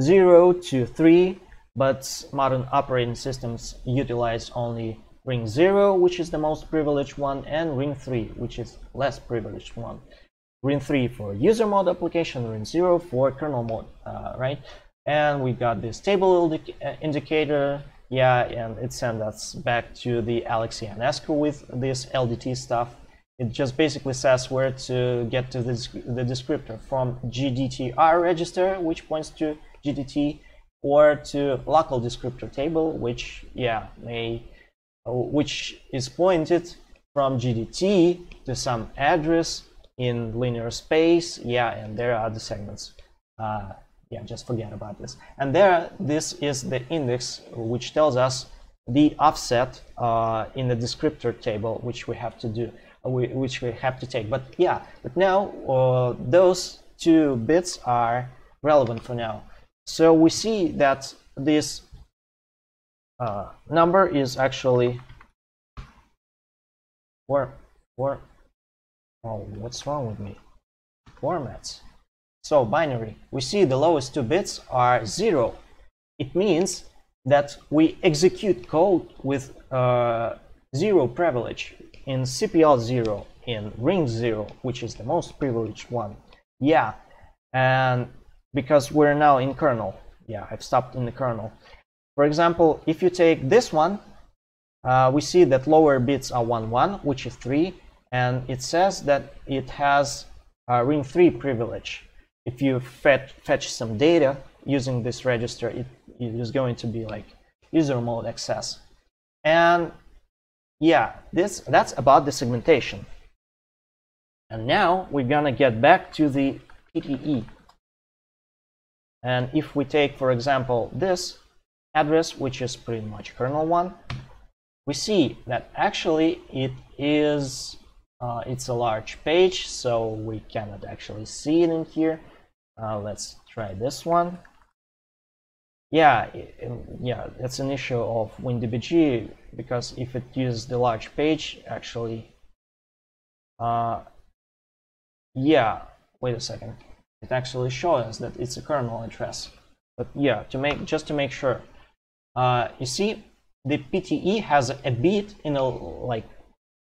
0 to 3 but modern operating systems utilize only ring 0 which is the most privileged one and ring 3 which is less privileged one. Ring 3 for user mode application ring 0 for kernel mode uh, right and we got this table uh, indicator yeah and it sends us back to the Alex Ionescu with this LDT stuff it just basically says where to get to this, the descriptor from GDTR register which points to GDT or to local descriptor table which yeah may which is pointed from GDT to some address in linear space. Yeah, and there are the segments. Uh, yeah, just forget about this. And there, this is the index, which tells us the offset uh, in the descriptor table, which we have to do. which we have to take. But yeah, but now uh, those two bits are relevant for now. So we see that this uh, number is actually four, four, oh, what's wrong with me? Formats. So binary, we see the lowest two bits are zero. It means that we execute code with uh, zero privilege in CPL zero, in ring zero, which is the most privileged one. Yeah, and because we're now in kernel. Yeah, I've stopped in the kernel. For example, if you take this one, uh, we see that lower bits are 1, 1, which is 3, and it says that it has a ring 3 privilege. If you fetch, fetch some data using this register, it, it is going to be like user mode access. And yeah, this that's about the segmentation. And now we're gonna get back to the PTE. And if we take, for example, this address, which is pretty much kernel one, we see that actually it is uh, it's a large page, so we cannot actually see it in here. Uh, let's try this one. Yeah, yeah, that's an issue of WinDBG because if it uses the large page, actually, uh, yeah, wait a second it actually shows that it's a kernel address. But yeah, to make just to make sure, uh, you see, the PTE has a bit in a like.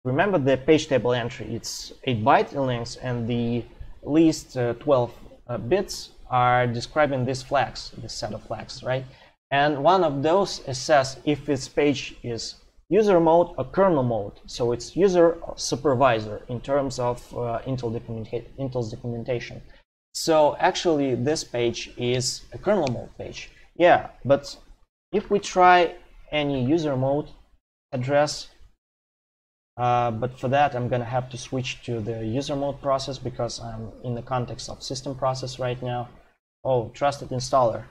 Remember the page table entry? It's 8 byte in length, and the least uh, 12 uh, bits are describing these flags, this set of flags, right? And one of those says if this page is user mode or kernel mode. So it's user supervisor in terms of uh, Intel documenta Intel's documentation. So actually this page is a kernel mode page. Yeah, but if we try any user mode address, uh, but for that I'm gonna have to switch to the user mode process because I'm in the context of system process right now. Oh, trusted installer.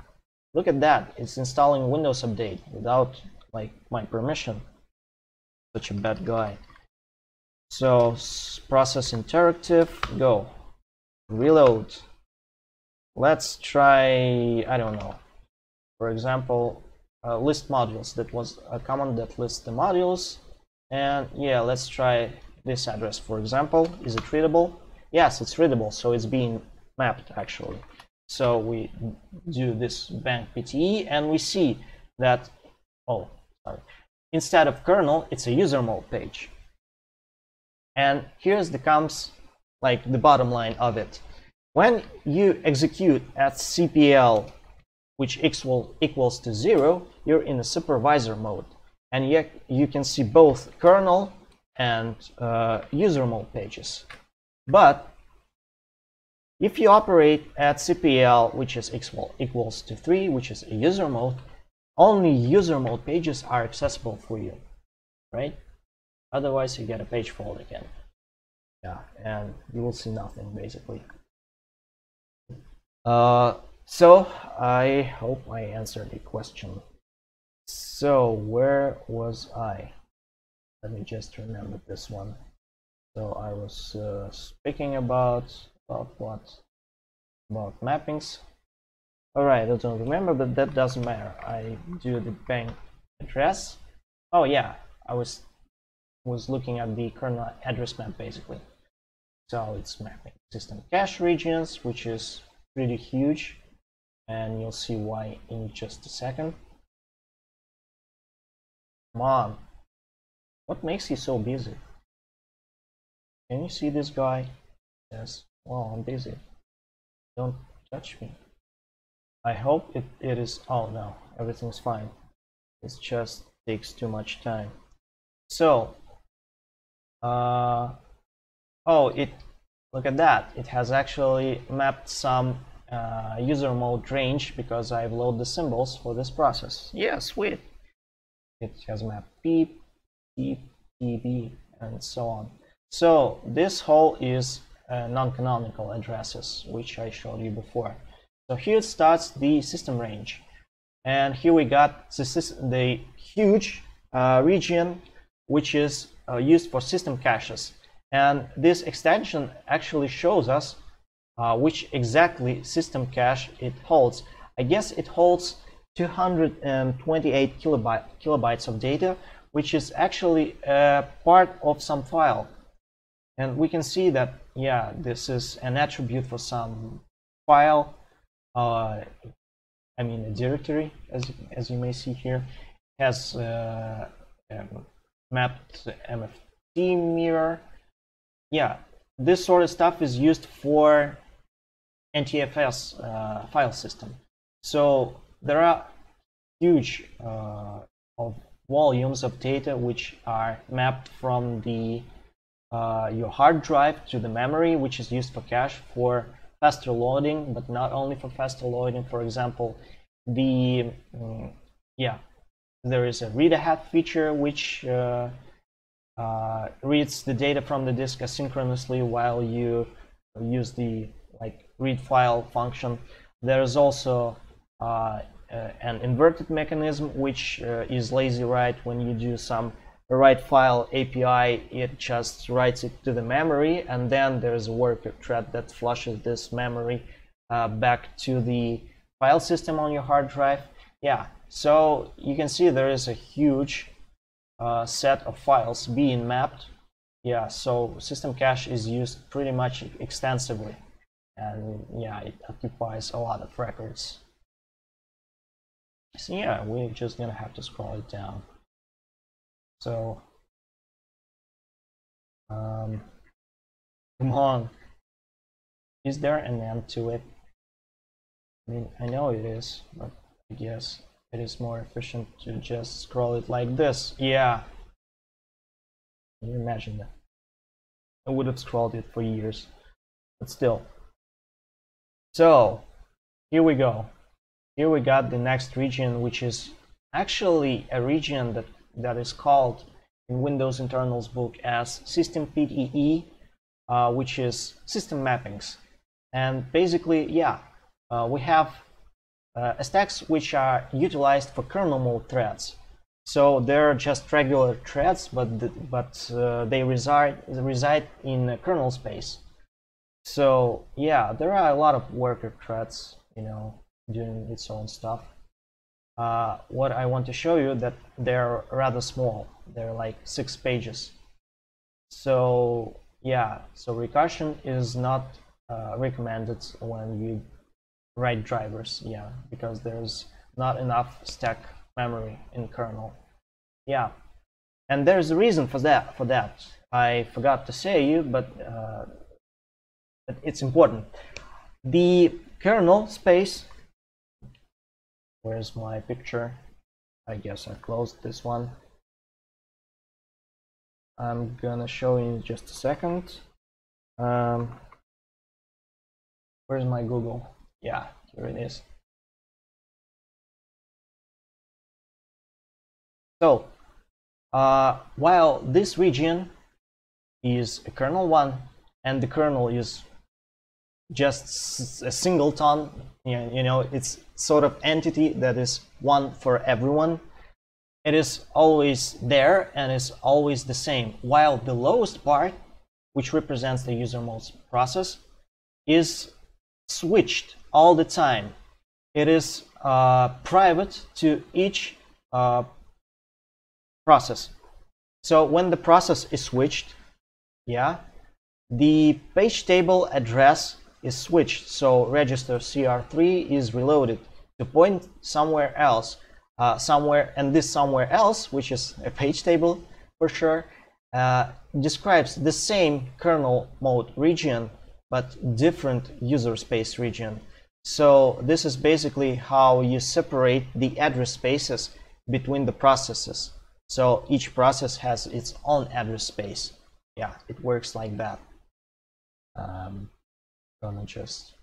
Look at that, it's installing Windows Update without like my permission. Such a bad guy. So process interactive, go. Reload let's try i don't know for example uh, list modules that was a command that lists the modules and yeah let's try this address for example. Is it readable? Yes it's readable. So it's being mapped actually. So we do this bang pte and we see that oh sorry. Instead of kernel it's a user mode page. And here's the comes like the bottom line of it. When you execute at CPL, which equal, equals to zero, you're in a supervisor mode. And yet you can see both kernel and uh, user mode pages. But if you operate at CPL, which is equal, equals to 3, which is a user mode, only user mode pages are accessible for you, right? Otherwise, you get a page fault again. Yeah, and you will see nothing, basically. Uh, so I hope I answered the question. So where was I? Let me just remember this one. So I was uh, speaking about about what? About mappings. All right, I don't remember, but that doesn't matter. I do the bang address. Oh yeah, I was was looking at the kernel address map basically. So it's mapping system cache regions, which is pretty huge and you'll see why in just a second. Mom, what makes you so busy? Can you see this guy? Yes. Well, I'm busy. Don't touch me. I hope it, it is. Oh no, everything's fine. It just takes too much time. So, uh, oh, it look at that it has actually mapped some uh, user mode range because I've loaded the symbols for this process yeah sweet it has mapped beep beep eb and so on. So this whole is uh, non-canonical addresses which I showed you before. So here starts the system range. And here we got the, the huge uh, region which is uh, used for system caches. And this extension actually shows us uh, which exactly system cache it holds. I guess it holds 228 kilobyte, kilobytes of data, which is actually a part of some file. And we can see that, yeah, this is an attribute for some file, uh, I mean a directory, as, as you may see here, has uh, um, mapped MFT mirror. Yeah, this sort of stuff is used for NTFS uh, file system. So there are huge uh, of volumes of data which are mapped from the uh, your hard drive to the memory, which is used for cache for faster loading, but not only for faster loading. For example, the um, yeah, there is a read ahead feature which uh, uh, reads the data from the disk asynchronously while you use the like read file function. There's also uh, uh, an inverted mechanism which uh, is lazy write when you do some write file API it just writes it to the memory and then there's a worker thread that flushes this memory uh, back to the file system on your hard drive. Yeah so you can see there is a huge uh, set of files being mapped. Yeah so system cache is used pretty much extensively. And yeah it occupies a lot of records so yeah we're just gonna have to scroll it down. So um, come on. Is there an end to it? I mean I know it is but I guess it is more efficient to just scroll it like this. Yeah. Can you imagine that? I would have scrolled it for years but still. So here we go here we got the next region, which is actually a region that, that is called in Windows internals book as system PTE, uh, which is system mappings. And basically, yeah, uh, we have uh, stacks which are utilized for kernel mode threads. So they're just regular threads, but but uh, they reside reside in kernel space. So yeah, there are a lot of worker threads, you know, doing its own stuff. Uh, what I want to show you that they're rather small. They're like six pages. So yeah, so recursion is not uh, recommended when you write drivers. Yeah, because there's not enough stack memory in kernel. Yeah, and there's a reason for that. For that, I forgot to say you, but uh, it's important. The kernel space Where's my picture? I guess I closed this one. I'm gonna show you in just a second. Um, where's my Google? Yeah, here it is. So, uh, while this region is a kernel one and the kernel is just a singleton you know it's sort of entity that is one for everyone. It is always there and is always the same while the lowest part which represents the user mode process is switched all the time. It is uh, private to each uh, process. So when the process is switched yeah the page table address is switched, so register CR3 is reloaded to point somewhere else, uh, somewhere, and this somewhere else, which is a page table for sure, uh, describes the same kernel mode region, but different user space region. So this is basically how you separate the address spaces between the processes. So each process has its own address space. Yeah, it works like that. Um, gonna just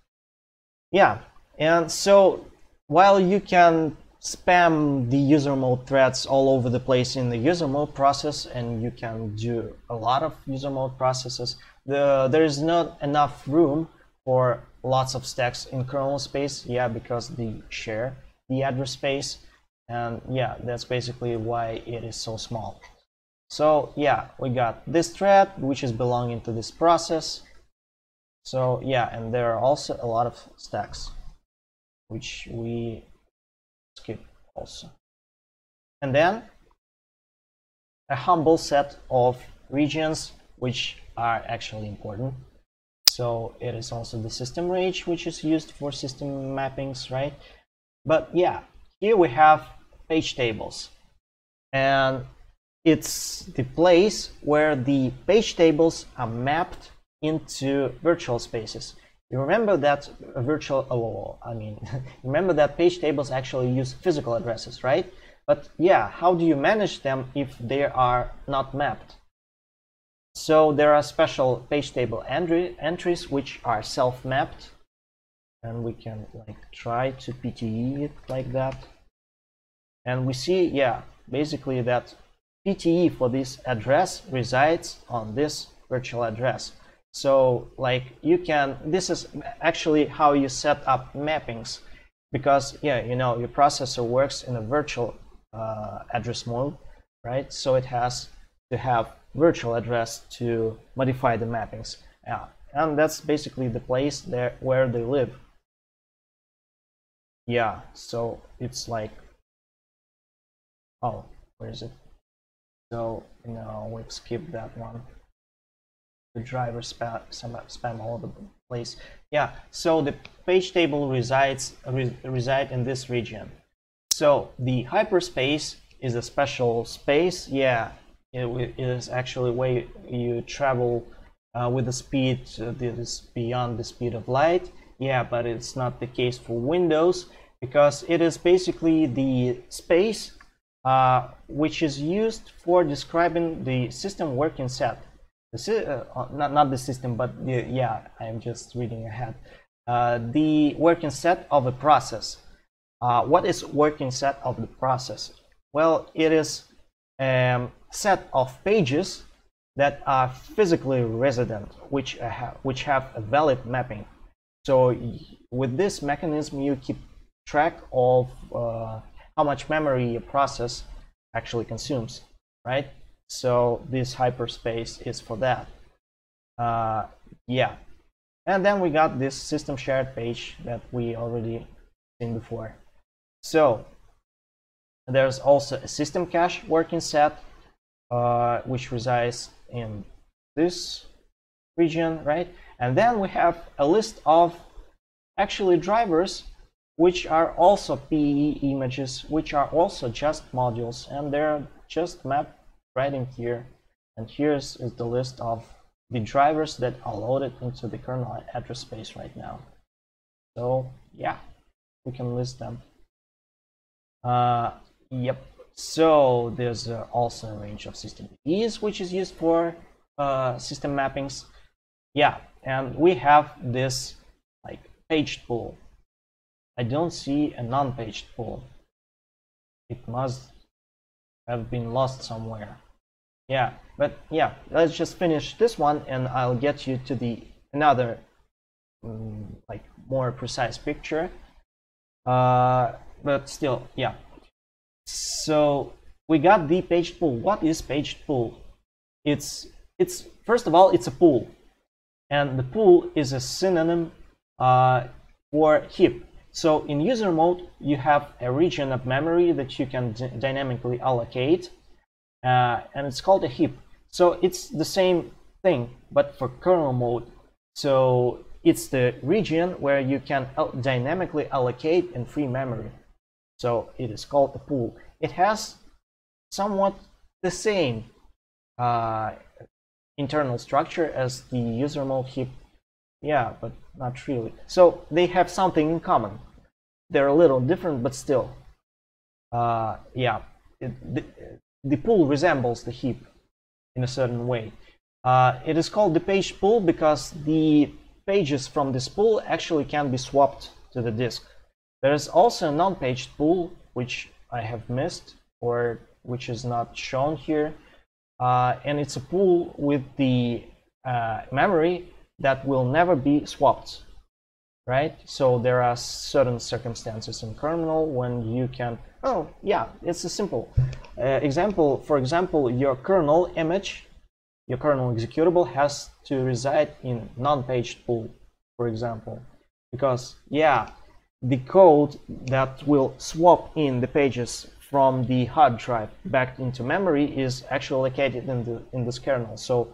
yeah and so while you can spam the user mode threads all over the place in the user mode process and you can do a lot of user mode processes the there is not enough room for lots of stacks in kernel space yeah because they share the address space. And yeah that's basically why it is so small. So yeah, we got this thread, which is belonging to this process. So yeah, and there are also a lot of stacks, which we skip also. And then a humble set of regions which are actually important. So it is also the system range which is used for system mappings, right? But yeah, here we have page tables. And it's the place where the page tables are mapped into virtual spaces. You remember that virtual, oh, I mean, remember that page tables actually use physical addresses, right? But yeah, how do you manage them if they are not mapped? So there are special page table entries which are self-mapped and we can like try to PTE it like that. And we see, yeah, basically that PTE for this address resides on this virtual address. So like you can, this is actually how you set up mappings because yeah, you know, your processor works in a virtual uh, address mode, right? So it has to have virtual address to modify the mappings. Yeah, and that's basically the place there where they live. Yeah, so it's like, oh, where is it? So no, we've skipped that one. The driver spam, spam all the place. Yeah, so the page table resides re, reside in this region. So the hyperspace is a special space. Yeah, it is actually where you travel uh, with a speed that is beyond the speed of light. Yeah, but it's not the case for Windows because it is basically the space uh, which is used for describing the system working set. The, uh, not, not the system, but the, yeah, I'm just reading ahead. Uh, the working set of a process. Uh, what is working set of the process? Well, it is a um, set of pages that are physically resident, which have, which have a valid mapping. So with this mechanism, you keep track of uh, how much memory a process actually consumes, right? So this hyperspace is for that. Uh, yeah. And then we got this system shared page that we already seen before. So there's also a system cache working set, uh, which resides in this region, right? And then we have a list of actually drivers which are also PE images, which are also just modules, and they're just mapped in here. And here's is the list of the drivers that are loaded into the kernel address space right now. So yeah, we can list them. Uh, yep. So there's uh, also a range of system keys which is used for uh, system mappings. Yeah, and we have this like paged pool. I don't see a non-paged pool. It must have been lost somewhere. Yeah, but yeah, let's just finish this one and I'll get you to the another um, like more precise picture. Uh, but still, yeah. So we got the page pool. What is page pool? It's it's first of all it's a pool, and the pool is a synonym uh, for heap. So in user mode, you have a region of memory that you can dynamically allocate, uh, and it's called a heap. So it's the same thing, but for kernel mode. So it's the region where you can dynamically allocate in free memory. So it is called a pool. It has somewhat the same uh, internal structure as the user mode heap. Yeah, but not really. So they have something in common. They're a little different, but still. Uh, yeah, it, the, pool resembles the heap in a certain way. Uh, it is called the page pool because the pages from this pool actually can be swapped to the disk. There is also a non-paged pool, which I have missed, or which is not shown here. Uh, and it's a pool with the uh, memory that will never be swapped, right? So there are certain circumstances in kernel when you can, oh yeah, it's a simple. uh, example, for example, your kernel image, your kernel executable has to reside in non-paged pool, for example, because yeah, the code that will swap in the pages from the hard drive back into memory is actually located in the in this kernel. So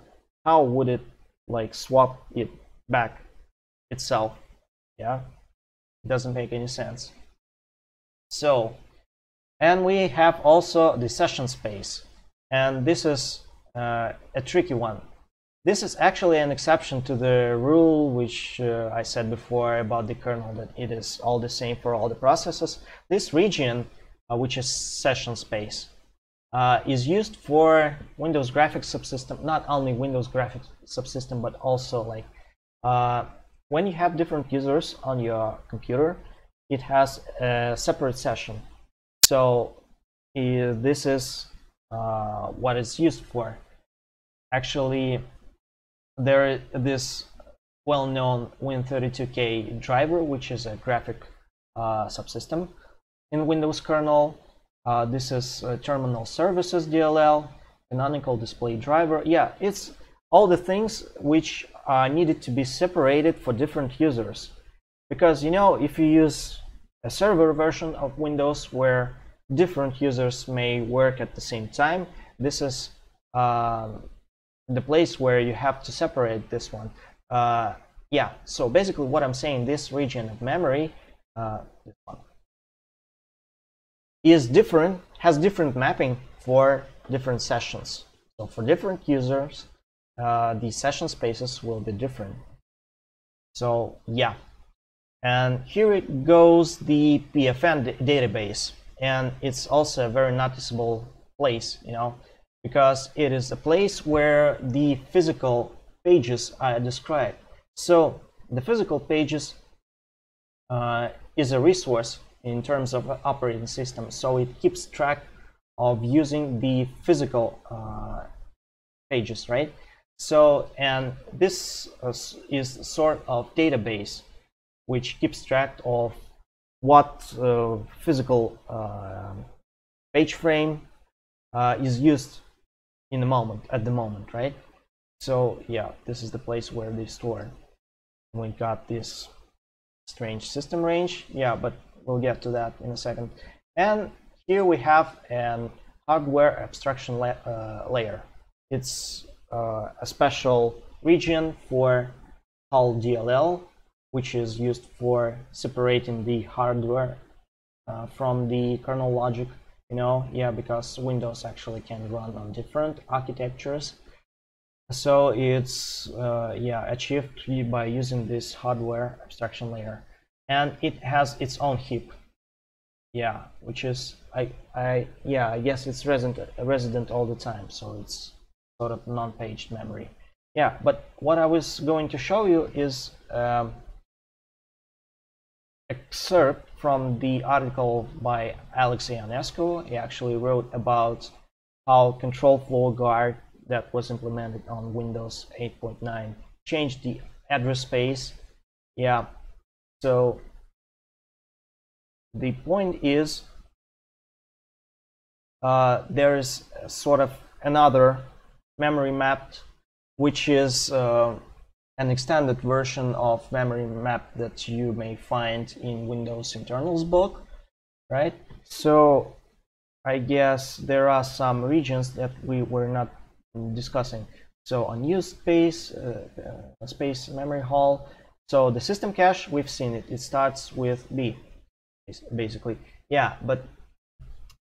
how would it like swap it back itself? Yeah, it doesn't make any sense. So, and we have also the session space, and this is uh, a tricky one. This is actually an exception to the rule which uh, I said before about the kernel that it is all the same for all the processes. This region, uh, which is session space, uh, is used for Windows graphics subsystem, not only Windows graphics subsystem, but also like uh, when you have different users on your computer, it has a separate session. So uh, this is uh, what it's used for. Actually, there is this well-known Win32k driver, which is a graphic uh, subsystem in Windows kernel. Uh, this is terminal services DLL, canonical display driver. Yeah, it's all the things which are needed to be separated for different users. Because, you know, if you use a server version of Windows where different users may work at the same time, this is um, the place where you have to separate this one. Uh, yeah, so basically what I'm saying, this region of memory, uh, is different, has different mapping for different sessions. So for different users, uh, the session spaces will be different. So yeah, and here it goes the PFN database, and it's also a very noticeable place, you know, because it is a place where the physical pages are described. So the physical pages uh, is a resource in terms of operating system. So it keeps track of using the physical uh, pages, right? So, and this is sort of database which keeps track of what uh, physical uh, page frame uh, is used in the moment, at the moment, right? So yeah, this is the place where they store. We got this strange system range, yeah, but we'll get to that in a second. And here we have an hardware abstraction la uh, layer. It's uh, a special region for HAL DLL, which is used for separating the hardware uh, from the kernel logic you know? Yeah because windows actually can run on different architectures. So it's uh, yeah achieved by using this hardware abstraction layer. And it has its own heap. Yeah which is i i yeah i guess it's resident resident all the time so it's sort of non-paged memory yeah but what i was going to show you is um, excerpt from the article by Alexey Ionescu. He actually wrote about how control flow guard that was implemented on Windows 8.9 changed the address space. Yeah, so the point is uh, there is sort of another memory mapped which is uh, an extended version of memory map that you may find in Windows internals book, right? So I guess there are some regions that we were not discussing. So unused space, uh, uh, space memory hall. So the system cache, we've seen it. It starts with B, basically. Yeah, but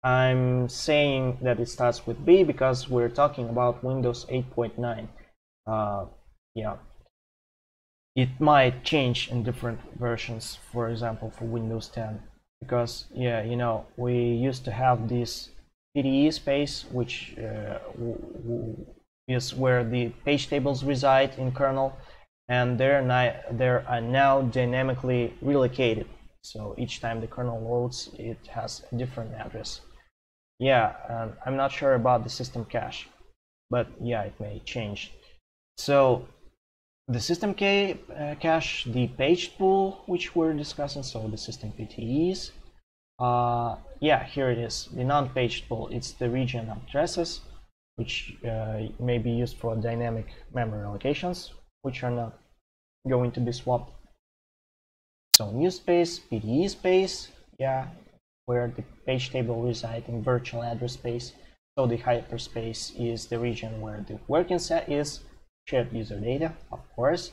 I'm saying that it starts with B because we're talking about Windows 8.9. Uh, yeah, it might change in different versions for example for windows 10 because yeah you know we used to have this PDE space which uh, is where the page tables reside in kernel and they're they are now dynamically relocated. So each time the kernel loads it has a different address yeah um, I'm not sure about the system cache but yeah it may change so the system uh, cache, the page pool, which we're discussing, so the system PTEs, uh, yeah, here it is, the non-paged pool. It's the region of addresses, which uh, may be used for dynamic memory allocations, which are not going to be swapped. So new space, PDE space, yeah, where the page table resides in virtual address space. So the hyperspace is the region where the working set is, shared user data, of course,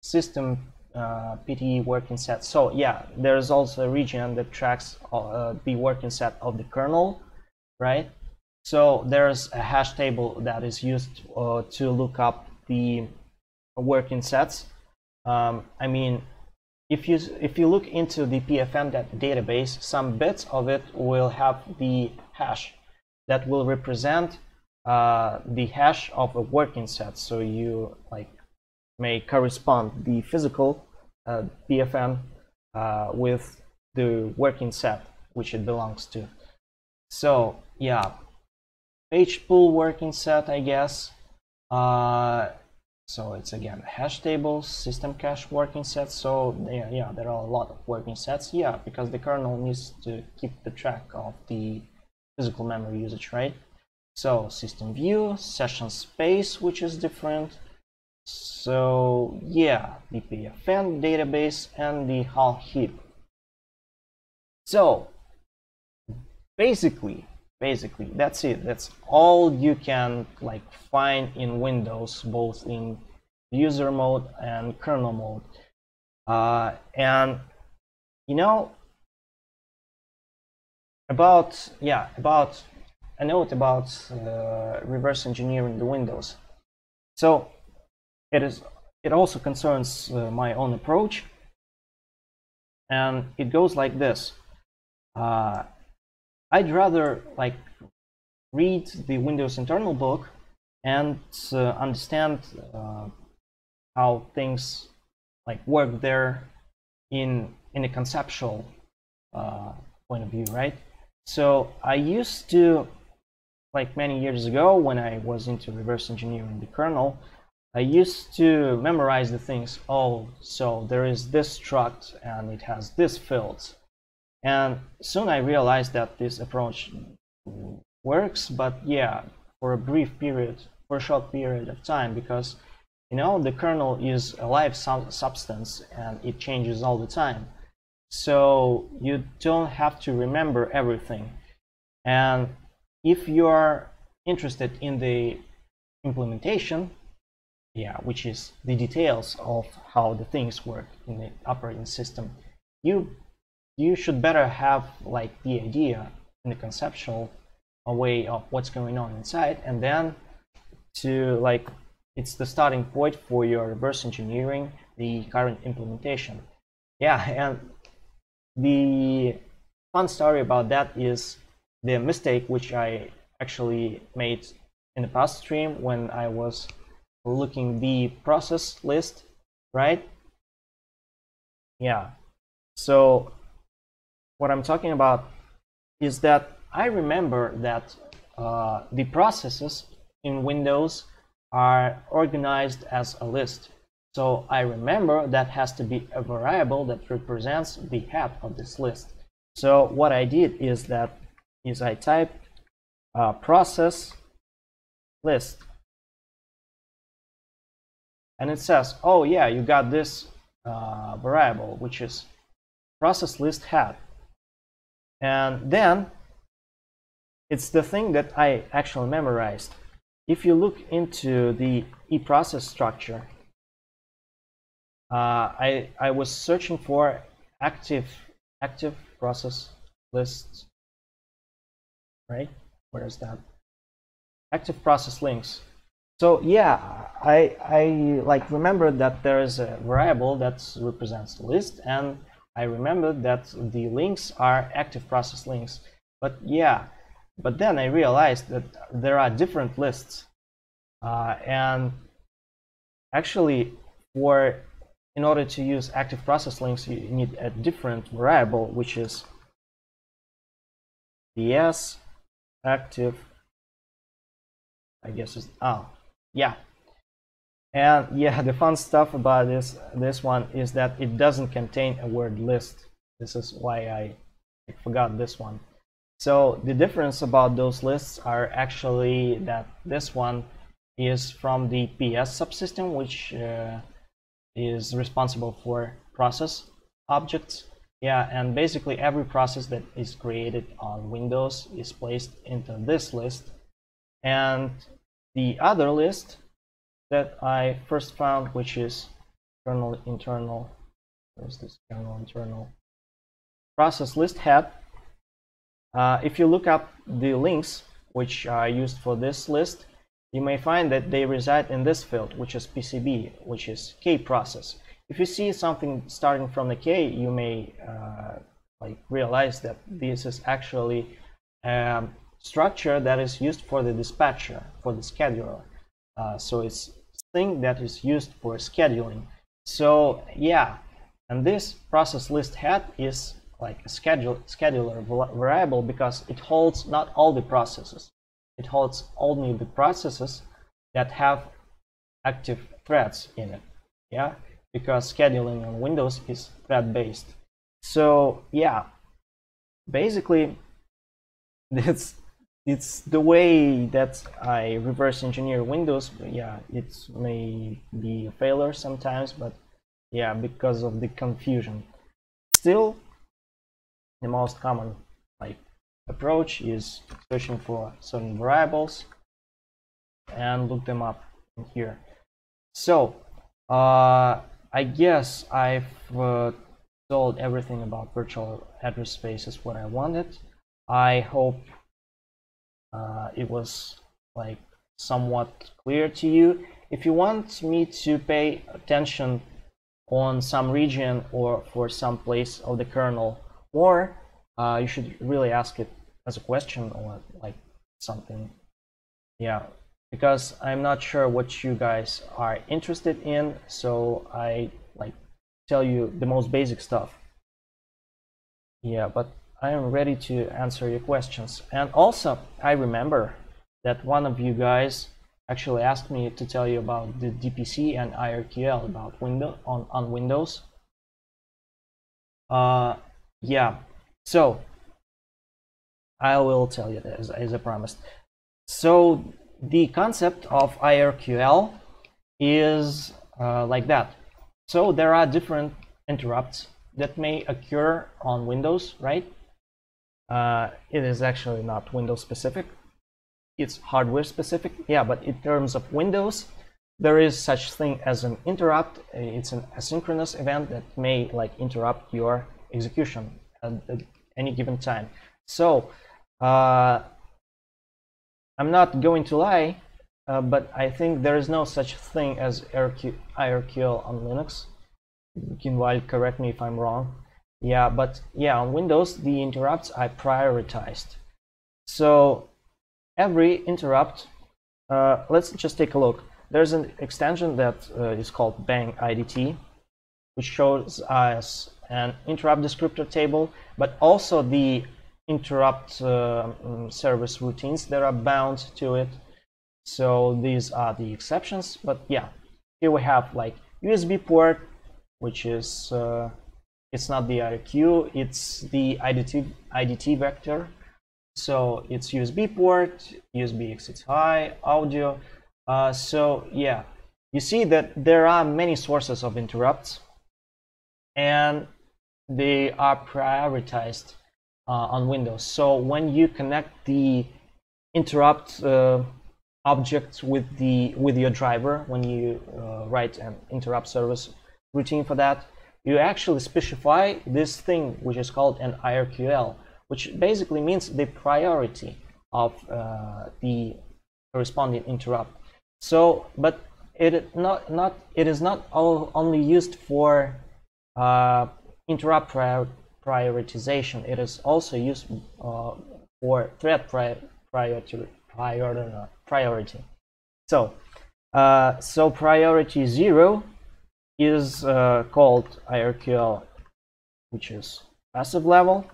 system uh, PTE working set. So yeah, there's also a region that tracks uh, the working set of the kernel, right? So there's a hash table that is used uh, to look up the working sets. Um, I mean, if you if you look into the PFN database, some bits of it will have the hash that will represent uh, the hash of a working set. So you like may correspond the physical uh, PFN uh, with the working set which it belongs to. So yeah, page pool working set, I guess. Uh, so it's again hash tables, system cache working sets. So yeah, yeah, there are a lot of working sets. Yeah, because the kernel needs to keep the track of the physical memory usage, right? So system view, session space, which is different. So yeah, the PFN database and the HAL heap. So basically, basically that's it. That's all you can like find in Windows, both in user mode and kernel mode. Uh, and you know about yeah about a note about uh, reverse engineering the Windows. So it is it also concerns uh, my own approach, and it goes like this. Uh, I'd rather like read the Windows internal book and uh, understand uh, how things like work there in in a conceptual uh, point of view, right? So I used to like many years ago when I was into reverse engineering the kernel, I used to memorize the things. Oh, so there is this struct and it has this fields. And soon I realized that this approach works, but yeah, for a brief period, for a short period of time, because you know the kernel is a live substance and it changes all the time. So you don't have to remember everything. And if you are interested in the implementation, yeah, which is the details of how the things work in the operating system, you you should better have like the idea in the conceptual way of what's going on inside, and then to like it's the starting point for your reverse engineering the current implementation. Yeah, and the fun story about that is the mistake which I actually made in the past stream when I was looking the process list, right? Yeah. So what I'm talking about is that I remember that uh, the processes in Windows are organized as a list. So I remember that has to be a variable that represents the head of this list. So what I did is that is I typed uh, process list and it says, oh yeah, you got this uh, variable, which is process list head. And then it's the thing that I actually memorized. If you look into the eProcess structure, uh, I, I was searching for active active process lists, right? Where is that? Active process links. So yeah, I, I like remember that there is a variable that represents the list and I remember that the links are active process links. But yeah, but then I realized that there are different lists. Uh, and actually for in order to use active process links you need a different variable which is ps active I guess is oh yeah and yeah the fun stuff about this this one is that it doesn't contain a word list this is why I forgot this one. So the difference about those lists are actually that this one is from the PS subsystem, which uh, is responsible for process objects. Yeah, and basically every process that is created on Windows is placed into this list. And the other list that I first found, which is kernel internal, where's this kernel internal process list head. Uh, if you look up the links which are used for this list, you may find that they reside in this field, which is PCB, which is K process. If you see something starting from the K, you may uh, like realize that this is actually a structure that is used for the dispatcher, for the scheduler. Uh, so it's thing that is used for scheduling. So yeah, and this process list head is like a schedule scheduler variable because it holds not all the processes. It holds only the processes that have active threads in it yeah? Because scheduling on windows is thread based so yeah basically it's it's the way that i reverse engineer windows yeah it may be a failure sometimes but yeah because of the confusion still the most common like approach is searching for certain variables and look them up in here. So uh, I guess I've uh, told everything about virtual address spaces what I wanted. I hope uh, it was like somewhat clear to you. If you want me to pay attention on some region or for some place of the kernel or uh, you should really ask it as a question or like something yeah because i'm not sure what you guys are interested in so i like tell you the most basic stuff yeah but i am ready to answer your questions and also i remember that one of you guys actually asked me to tell you about the dpc and irql about window on on windows uh yeah so I will tell you this as I promised. So the concept of IRQL is uh, like that. So there are different interrupts that may occur on Windows, right? Uh, it is actually not Windows specific. It's hardware specific. Yeah, but in terms of Windows, there is such thing as an interrupt. It's an asynchronous event that may like interrupt your execution at, at any given time. So uh, I'm not going to lie, uh, but I think there is no such thing as IRQ, IRQL on Linux. Gynvael, correct me if I'm wrong. Yeah, but yeah, on Windows, the interrupts are prioritized. So every interrupt, uh, let's just take a look. There's an extension that uh, is called Bang IDT, which shows us an interrupt descriptor table, but also the interrupt uh, um, service routines that are bound to it. So these are the exceptions, but yeah, here we have like USB port, which is, uh, it's not the IRQ, it's the IDT, IDT vector. So it's USB port, USBXHCI, audio. Uh, so yeah, you see that there are many sources of interrupts and they are prioritized uh, on Windows. So when you connect the interrupt uh, object with the with your driver, when you uh, write an interrupt service routine for that, you actually specify this thing which is called an IRQL, which basically means the priority of uh, the corresponding interrupt. So, but it not not it is not all, only used for uh, interrupt prior prioritization. It is also used uh, for thread pri priority, priority, priority. So, uh, so priority zero is uh, called IRQL, which is passive level.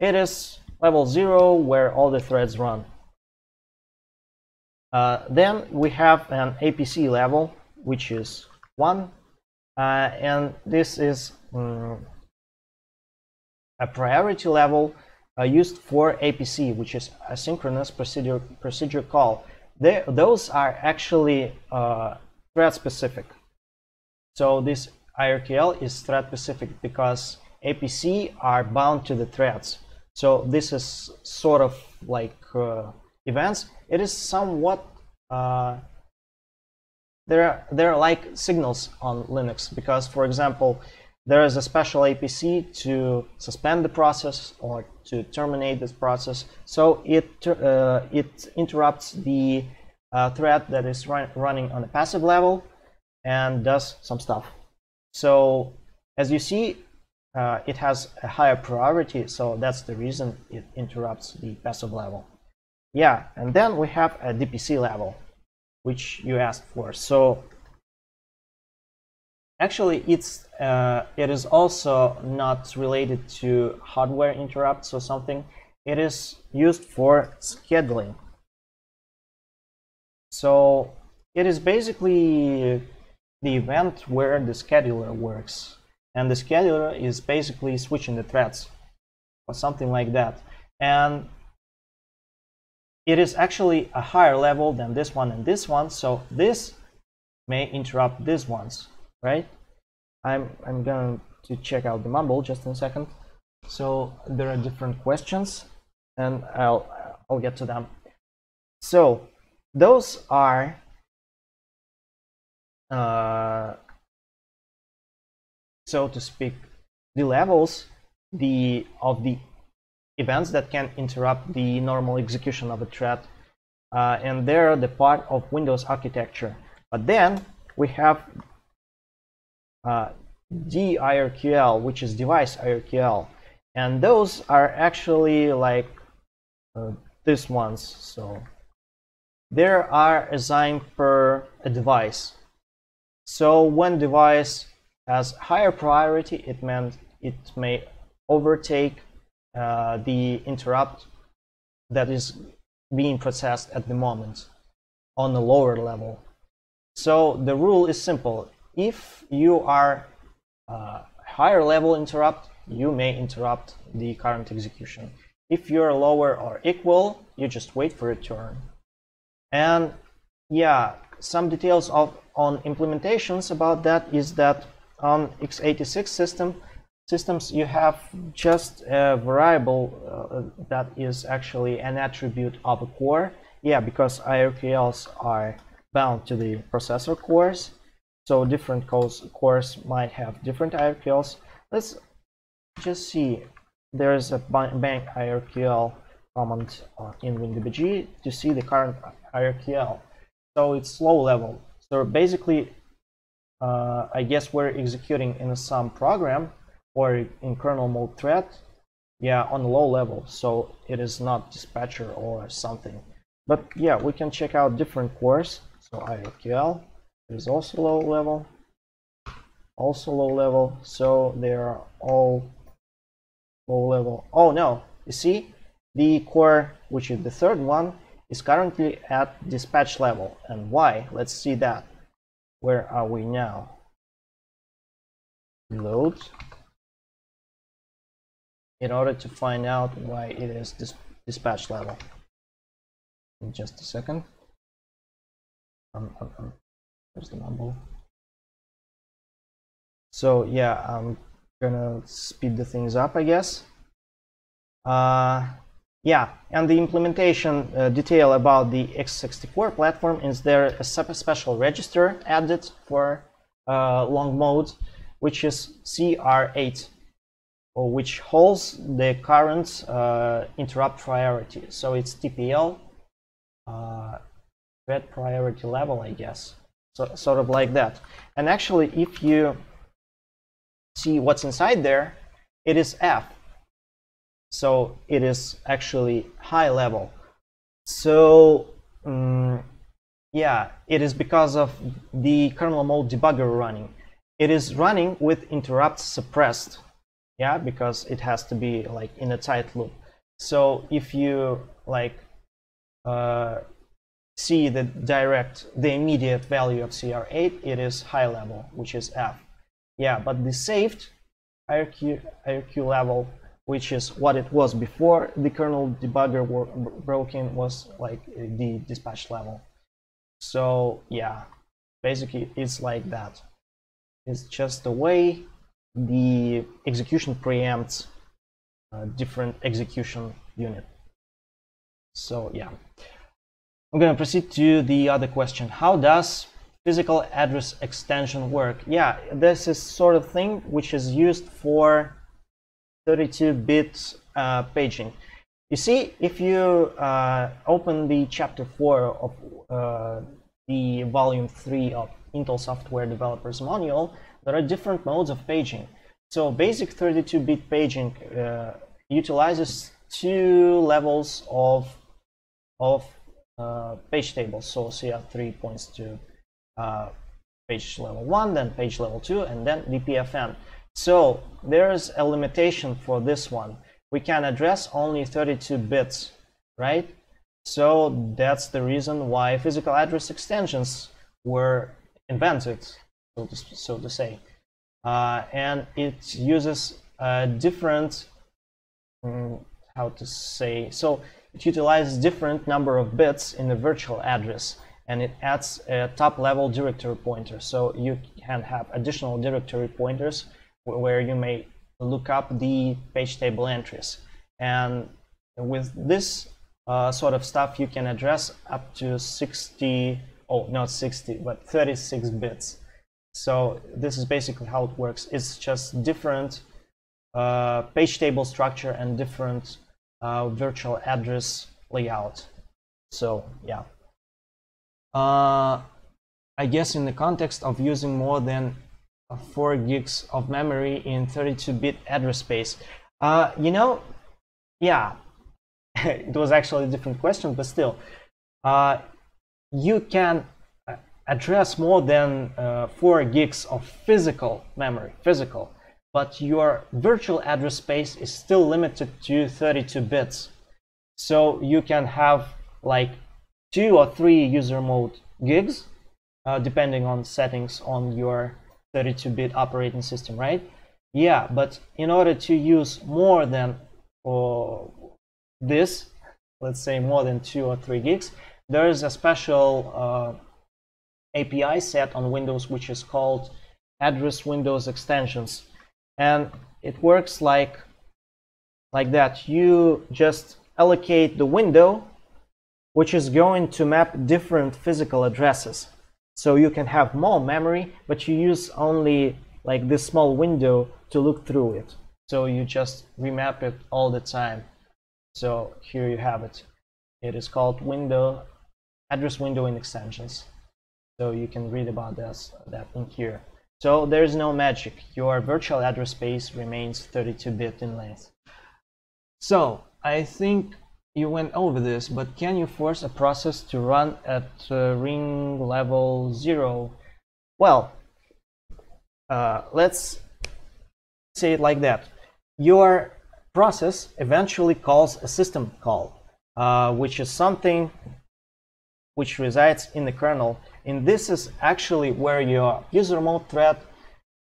It is level zero where all the threads run. Uh, then we have an APC level, which is one, uh, and this is um, a priority level uh, used for APC, which is asynchronous procedure procedure call. They, those are actually uh, thread specific. So this IRQL is thread specific because APC are bound to the threads. So this is sort of like uh, events. It is somewhat uh, they're they're like signals on Linux because, for example, there is a special APC to suspend the process or to terminate this process. So it uh, it interrupts the uh, thread that is run running on a passive level and does some stuff. So as you see, uh, it has a higher priority, so that's the reason it interrupts the passive level. Yeah, and then we have a DPC level, which you asked for. So actually, it's uh, it is also not related to hardware interrupts or something. It is used for scheduling. So it is basically the event where the scheduler works. And the scheduler is basically switching the threads or something like that. And it is actually a higher level than this one and this one so this may interrupt these ones right? I'm i'm going to check out the mumble just in a second. So there are different questions and i'll i'll get to them. So those are uh, so to speak, the levels the of the events that can interrupt the normal execution of a thread, uh, and they're the part of Windows architecture. But then we have uh, DIRQL, which is device IRQL, and those are actually like uh, ones. So there are assigned per a device. So when device has higher priority, it meant it may overtake uh, the interrupt that is being processed at the moment on the lower level. So the rule is simple. If you are uh, higher level interrupt, you may interrupt the current execution. If you're lower or equal, you just wait for a turn. And yeah, some details of on implementations about that is that on x86 system systems you have just a variable uh, that is actually an attribute of a core. Yeah because IRQLs are bound to the processor cores so different cores, might have different IRQLs let's just see. There's a bang IRQL command uh, in WinDBG to see the current IRQL so it's low level so basically uh, I guess we're executing in some program or in kernel mode thread, yeah, on low level. So it is not dispatcher or something. But yeah, we can check out different cores. So IRQL is also low level, also low level. So they are all low level. Oh no, you see, the core, which is the third one, is currently at dispatch level. And why? Let's see that. Where are we now? Load. In order to find out why it is dis dispatch level. In just a second. Um, um, um, there's the mumble. So yeah, I'm gonna speed the things up, I guess. Uh, yeah, and the implementation uh, detail about the x64 platform is there a special register added for uh, long mode, which is CR8, which holds the current uh, interrupt priority. So it's TPL, uh, red priority level, I guess. So, sort of like that. And actually, if you see what's inside there, it is F so it is actually high level. So um, yeah it is because of the kernel mode debugger running. It is running with interrupts suppressed yeah because it has to be like in a tight loop. So if you like uh, see the direct the immediate value of cr8 it is high level which is f. Yeah but the saved IRQ, IRQ level which is what it was before the kernel debugger were broken was like the dispatch level. So yeah, basically it's like that. It's just the way the execution preempts different execution unit. So yeah. I'm going to proceed to the other question. How does physical address extension work? Yeah, this is sort of thing which is used for 32-bit uh, paging. You see, if you uh, open the chapter 4 of uh, the volume 3 of Intel Software Developers Manual, there are different modes of paging. So basic 32-bit paging uh, utilizes two levels of, of uh, page tables. So CR3 points to uh, page level 1, then page level 2, and then the PFN. So there's a limitation for this one. We can address only 32 bits, right? So that's the reason why physical address extensions were invented, so to, so to say. Uh, and it uses a different, um, how to say, so it utilizes different number of bits in the virtual address and it adds a top level directory pointer. So you can have additional directory pointers where you may look up the page table entries. And with this uh, sort of stuff, you can address up to 60, oh, not 60, but 36 bits. So this is basically how it works. It's just different uh, page table structure and different uh, virtual address layout. So yeah. Uh, I guess in the context of using more than 4 gigs of memory in 32-bit address space. Uh, you know, yeah, it was actually a different question, but still, uh, you can uh, address more than uh, 4 gigs of physical memory, physical but your virtual address space is still limited to 32 bits. So you can have like two or three user mode gigs, uh, depending on settings on your 32-bit operating system, right? Yeah, but in order to use more than this, let's say more than two or three gigs, there is a special uh, API set on Windows which is called Address Windows Extensions. And it works like like that. You just allocate the window which is going to map different physical addresses so you can have more memory but you use only like this small window to look through it. So you just remap it all the time. So here you have it. It is called window address window in extensions. So you can read about this that in here. So there is no magic. Your virtual address space remains 32-bit in length. So I think you went over this, but can you force a process to run at uh, ring level 0? Well, uh, let's say it like that. Your process eventually calls a system call, uh, which is something which resides in the kernel and this is actually where your user mode thread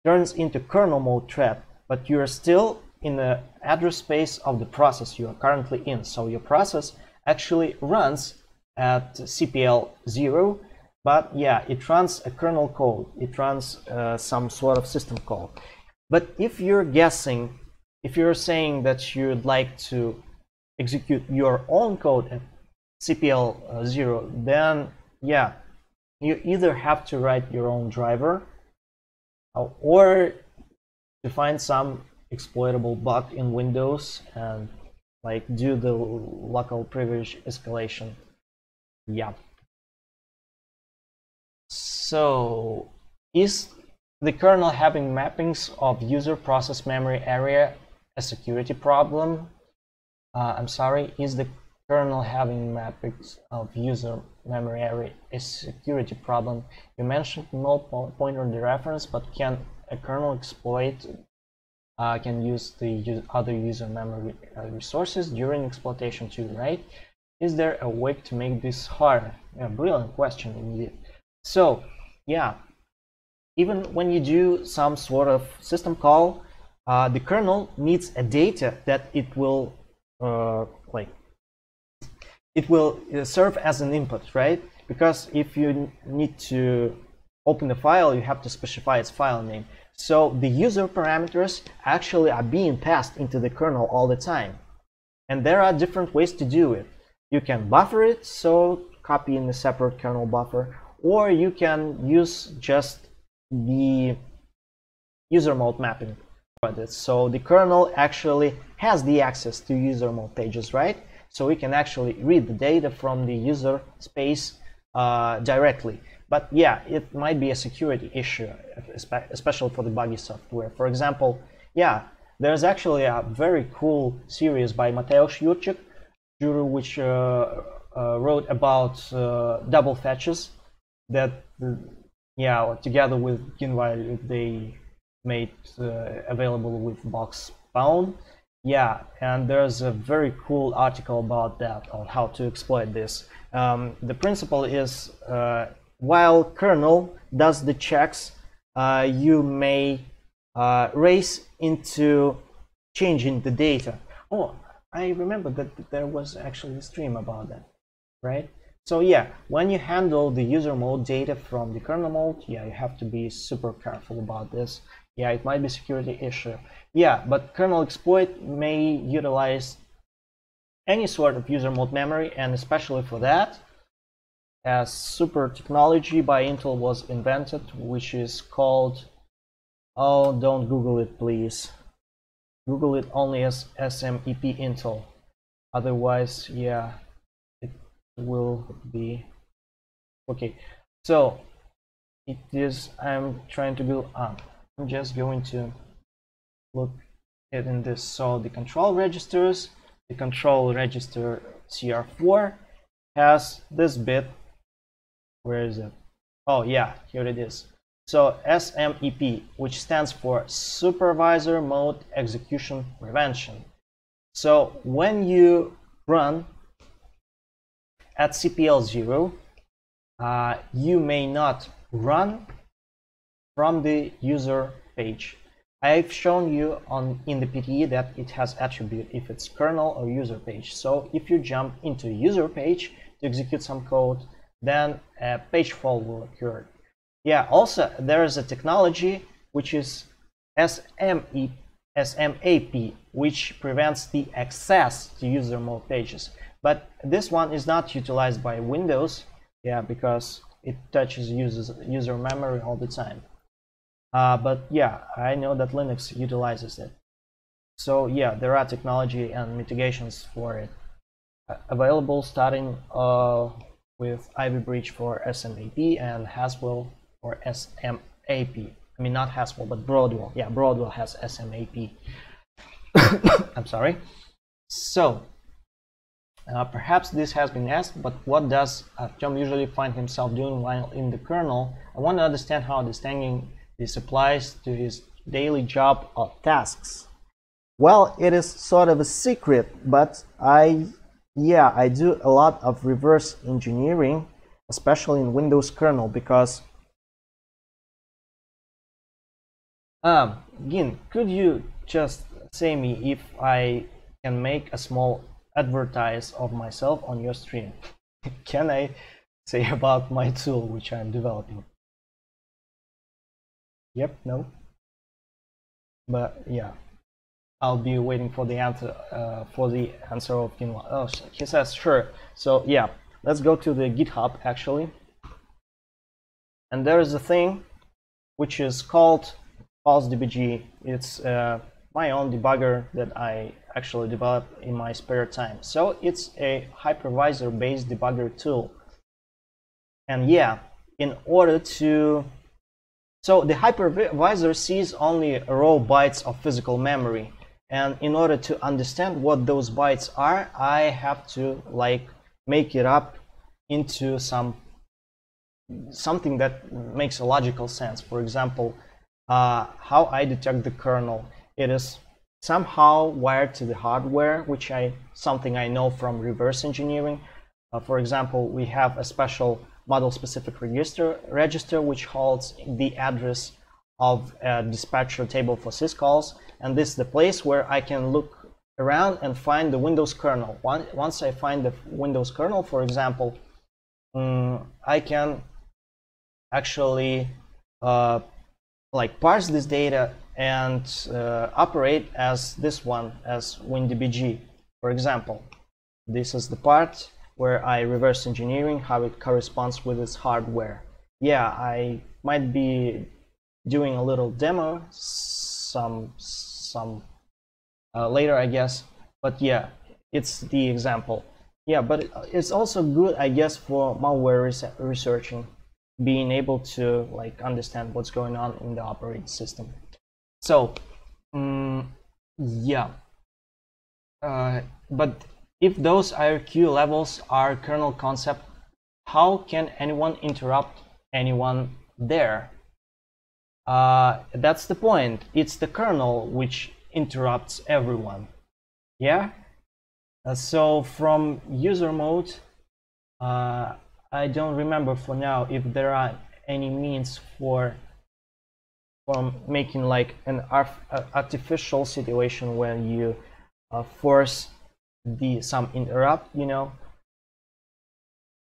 turns into kernel mode thread, but you're still in the address space of the process you are currently in. So your process actually runs at CPL 0, but yeah, it runs a kernel code. It runs uh, some sort of system call. But if you're guessing, if you're saying that you'd like to execute your own code at CPL uh, 0, then yeah, you either have to write your own driver uh, or to find some exploitable bug in Windows and like do the local privilege escalation. Yeah. So is the kernel having mappings of user process memory area a security problem? Uh, I'm sorry, is the kernel having mappings of user memory area a security problem. You mentioned null pointer reference, but can a kernel exploit uh, can use the other user memory uh, resources during exploitation too, right? Is there a way to make this harder? A brilliant question indeed. So, yeah, even when you do some sort of system call, uh, the kernel needs a data that it will uh, like it will uh, serve as an input, right? Because if you need to open the file, you have to specify its file name. So the user parameters actually are being passed into the kernel all the time. And there are different ways to do it. You can buffer it, so copy in a separate kernel buffer, or you can use just the user mode mapping for this. So the kernel actually has the access to user mode pages, right? So we can actually read the data from the user space uh, directly. But yeah, it might be a security issue, especially for the buggy software. For example, yeah, there's actually a very cool series by Mateusz Jurczyk, which uh, uh, wrote about uh, double fetches that, yeah, together with Gynvael, they made uh, available with box spawn. Yeah, and there's a very cool article about that on how to exploit this. Um, the principle is uh, while kernel does the checks, uh, you may uh, race into changing the data. Oh, I remember that there was actually a stream about that, right? So yeah, when you handle the user mode data from the kernel mode, yeah, you have to be super careful about this. Yeah, it might be security issue. Yeah, but kernel exploit may utilize any sort of user mode memory, and especially for that, as super technology by Intel was invented, which is called, oh, don't Google it, please. Google it only as SMEP Intel. Otherwise, yeah, it will be okay. So it is. I'm trying to go. Um, I'm just going to look at in this. So the control registers, the control register CR4 has this bit where is it? Oh yeah, here it is. So SMEP, which stands for Supervisor Mode Execution Prevention. So when you run at CPL0, uh, you may not run from the user page. I've shown you on in the PTE that it has attribute if it's kernel or user page. So if you jump into user page to execute some code, then a page fault will occur. Yeah, also there is a technology which is SME, SMAP, which prevents the access to user mode pages. But this one is not utilized by Windows, yeah, because it touches users, user memory all the time. Uh, but yeah, I know that Linux utilizes it. So yeah, there are technology and mitigations for it uh, available starting uh, with Ivy Bridge for SMEP and Haswell for SMAP. I mean, not Haswell, but Broadwell. Yeah, Broadwell has SMAP. I'm sorry. So, uh, perhaps this has been asked, but what does Artyom usually find himself doing while in the kernel? I want to understand how understanding this applies to his daily job or tasks. Well, it is sort of a secret, but I yeah, I do a lot of reverse engineering, especially in Windows kernel because um Gin, could you just say me if I can make a small advertise of myself on your stream? can I say about my tool which I'm developing? Yep, no. But yeah. I'll be waiting for the answer uh, for the answer of Gynvael. Oh, he says sure. So yeah, let's go to the GitHub actually. And there is a thing which is called PulseDBG. It's uh, my own debugger that I actually developed in my spare time. So it's a hypervisor-based debugger tool. And yeah, in order to so the hypervisor sees only raw bytes of physical memory and in order to understand what those bytes are I have to like make it up into some something that makes a logical sense. For example uh, how I detect the kernel. It is somehow wired to the hardware which I something I know from reverse engineering. Uh, for example we have a special model specific register register which holds the address of a dispatcher table for syscalls and this is the place where I can look around and find the Windows kernel. Once I find the Windows kernel, for example, um, I can actually uh, like parse this data and uh, operate as this one, as WinDBG, for example. This is the part where I reverse engineering how it corresponds with its hardware. Yeah, I might be doing a little demo some some uh, later, I guess. But yeah, it's the example. Yeah, but it's also good, I guess, for malware res researching, being able to like understand what's going on in the operating system. So, um, yeah. Uh, but if those IRQ levels are kernel concept, how can anyone interrupt anyone there? Uh, that's the point. It's the kernel which interrupts everyone. Yeah? Uh, so from user mode, uh, I don't remember for now if there are any means for from making like an artificial situation where you uh, force the some interrupt, you know.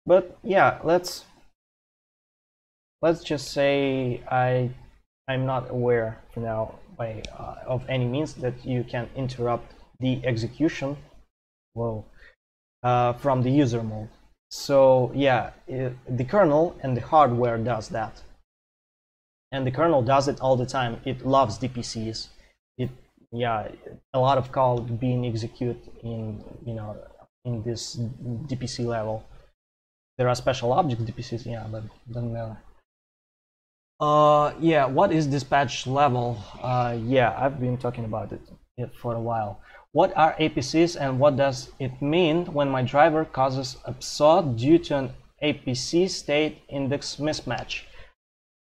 But yeah, let's let's just say I I'm not aware for now by uh, of any means that you can interrupt the execution well uh, from the user mode. So yeah, it, the kernel and the hardware does that. And the kernel does it all the time. It loves DPCs. It yeah, a lot of code being executed in you know in this DPC level. There are special object DPCs, yeah, but doesn't matter. Uh, yeah, what is dispatch level? Uh, yeah, I've been talking about it it for a while. What are APCs and what does it mean when my driver causes a BSOD due to an APC state index mismatch?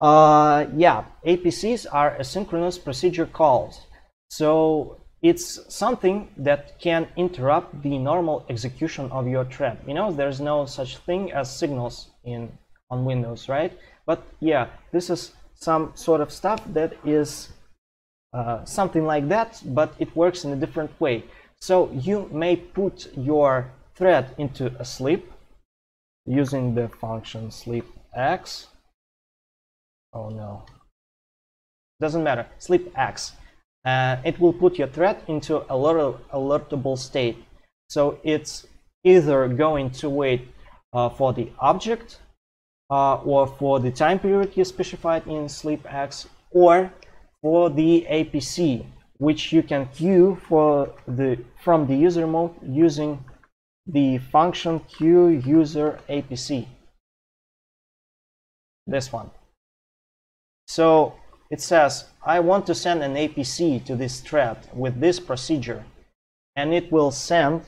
Uh, yeah, APCs are asynchronous procedure calls. So it's something that can interrupt the normal execution of your thread. You know, there's no such thing as signals in on Windows, right? But yeah, this is some sort of stuff that is uh, something like that, but it works in a different way. So you may put your thread into a sleep using the function SleepEx. Oh no, doesn't matter, SleepEx. Uh, it will put your thread into a alertable state. So it's either going to wait uh, for the object uh, or for the time period you specified in SleepEx or for the APC which you can queue for the from the user mode using the function queue user APC this one. So it says I want to send an APC to this thread with this procedure and it will send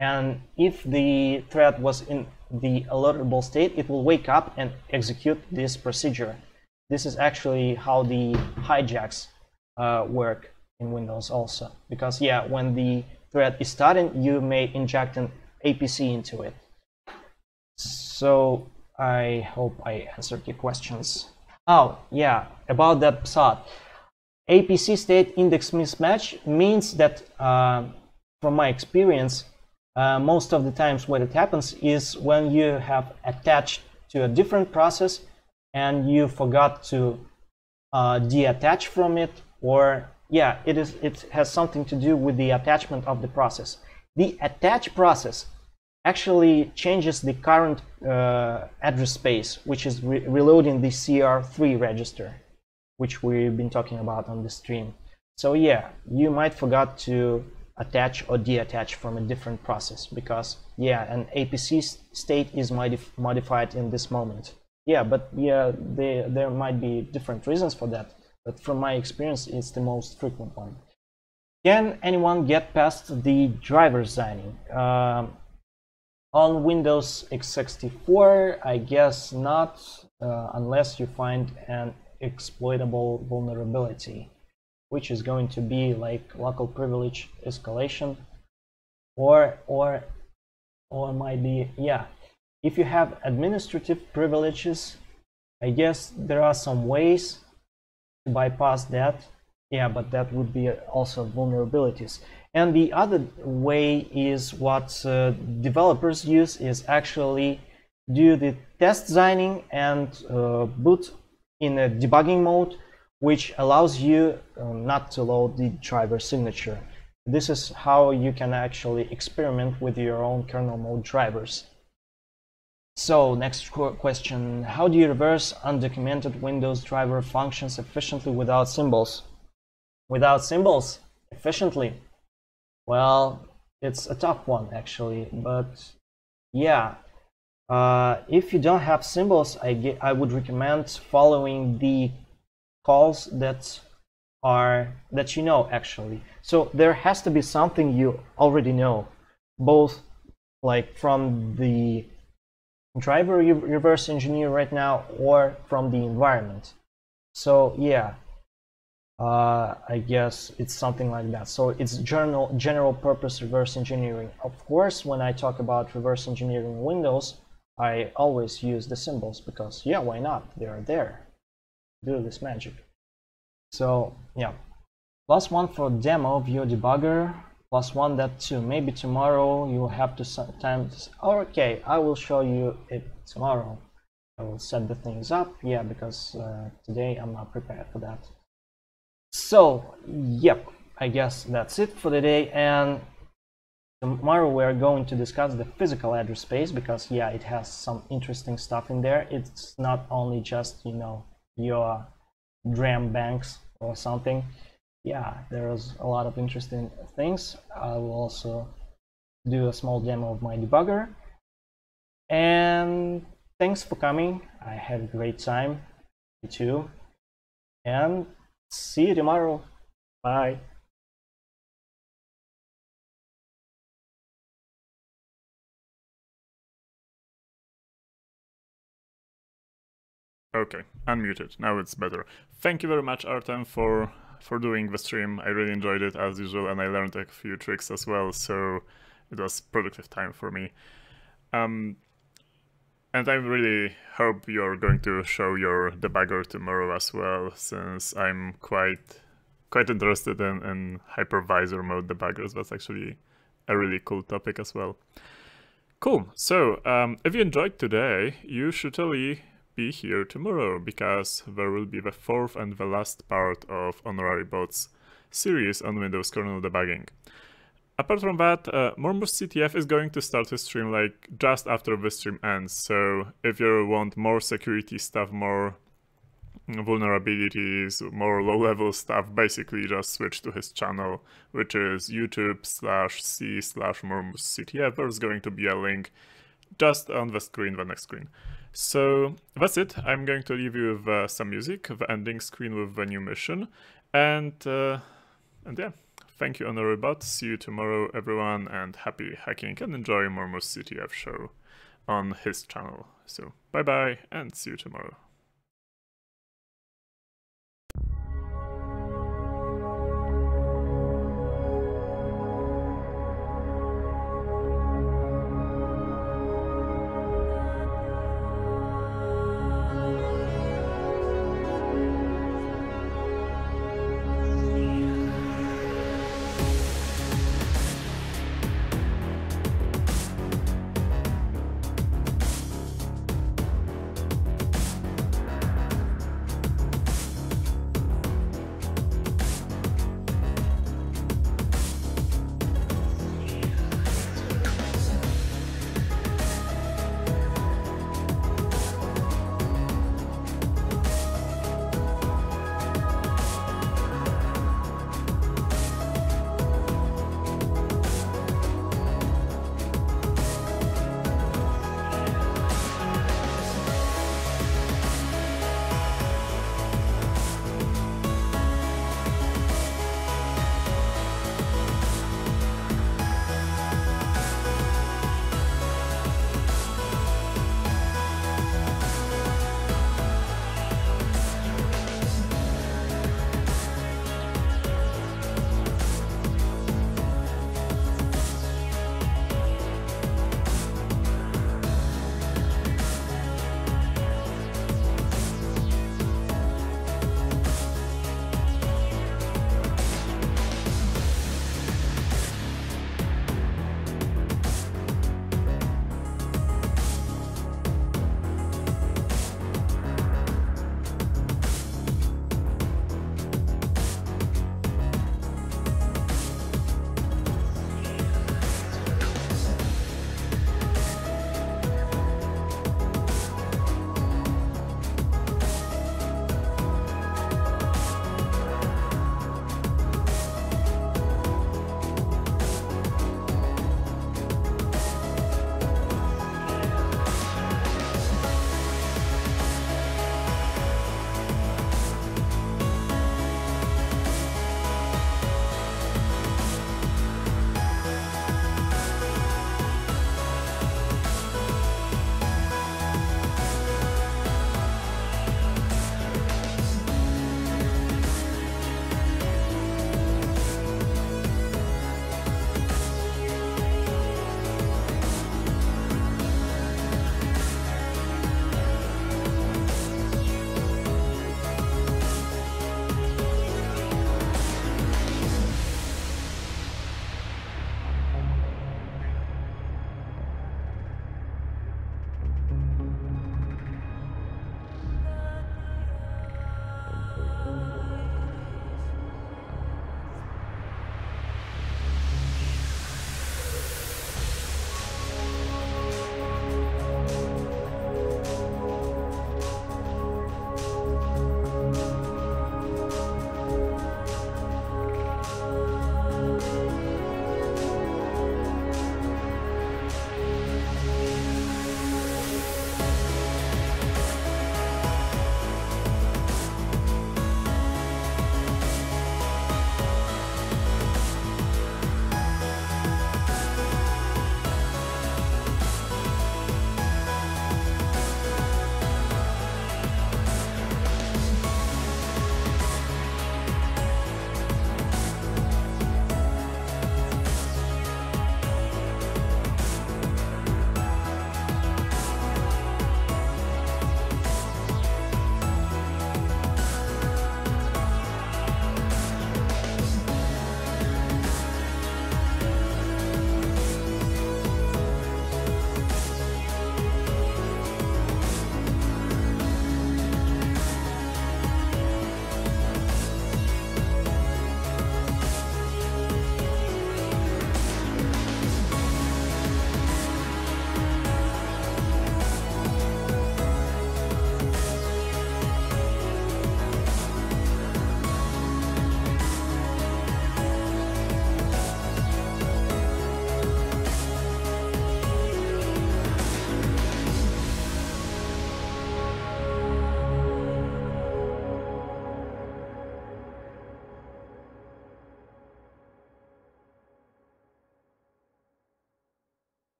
and if the thread was in the alertable state, it will wake up and execute this procedure. This is actually how the hijacks uh, work in Windows also. Because yeah, when the thread is starting, you may inject an APC into it. So I hope I answered your questions. Oh, yeah, about that BSOD. APC state index mismatch means that, uh, from my experience, uh, most of the times what it happens is when you have attached to a different process and you forgot to uh, detach from it or yeah it is it has something to do with the attachment of the process. The attach process actually changes the current uh, address space which is re reloading the cr3 register which we've been talking about on the stream. So yeah you might forgot to attach or deattach from a different process because yeah an APC state is modif modified in this moment. Yeah but yeah they, there might be different reasons for that but from my experience it's the most frequent one. Can anyone get past the driver signing? Um, on Windows x64 I guess not uh, unless you find an exploitable vulnerability which is going to be like local privilege escalation or or or might be yeah. If you have administrative privileges I guess there are some ways to bypass that. Yeah but that would be also vulnerabilities. And the other way is what uh, developers use is actually do the test signing and uh, boot in a debugging mode which allows you uh, not to load the driver signature. This is how you can actually experiment with your own kernel mode drivers. So next question. How do you reverse undocumented windows driver functions efficiently without symbols? Without symbols? Efficiently? Well, it's a tough one actually, but yeah. Uh, if you don't have symbols, I, get, I would recommend following the calls that are that you know actually. So there has to be something you already know, both like from the driver reverse engineer right now or from the environment. So yeah, uh, I guess it's something like that. So it's general, general purpose reverse engineering. Of course, when I talk about reverse engineering Windows, I always use the symbols because, yeah, why not? They're there. Do this magic. So, yeah. Plus one for demo of your debugger. Plus one that too. Maybe tomorrow you'll have to sometimes... Okay, I will show you it tomorrow. I will set the things up. Yeah, because uh, today I'm not prepared for that. So, yep, I guess that's it for the day. And tomorrow we're going to discuss the physical address space because, yeah, it has some interesting stuff in there. It's not only just, you know, your DRAM banks or something. Yeah, there's a lot of interesting things. I will also do a small demo of my debugger. And thanks for coming. I had a great time. You too. And See you tomorrow. Bye. Okay, unmuted. Now it's better. Thank you very much, Artem, for for doing the stream. I really enjoyed it as usual, and I learned a few tricks as well. So it was productive time for me. Um, and I really hope you're going to show your debugger tomorrow as well, since I'm quite quite interested in, in hypervisor mode debuggers. That's actually a really cool topic as well. Cool. So um, if you enjoyed today, you should totally be here tomorrow because there will be the fourth and the last part of Honorary Bots series on Windows kernel debugging. Apart from that, uh, CTF is going to start his stream like just after the stream ends. So if you want more security stuff, more vulnerabilities, more low-level stuff, basically just switch to his channel, which is YouTube slash C slash CTF. There's going to be a link just on the screen, the next screen. So that's it. I'm going to leave you with uh, some music, the ending screen with the new mission, and uh, and yeah. Thank you, Honorary See you tomorrow, everyone, and happy hacking and enjoy MurmusCTF show on his channel. So, bye bye, and see you tomorrow.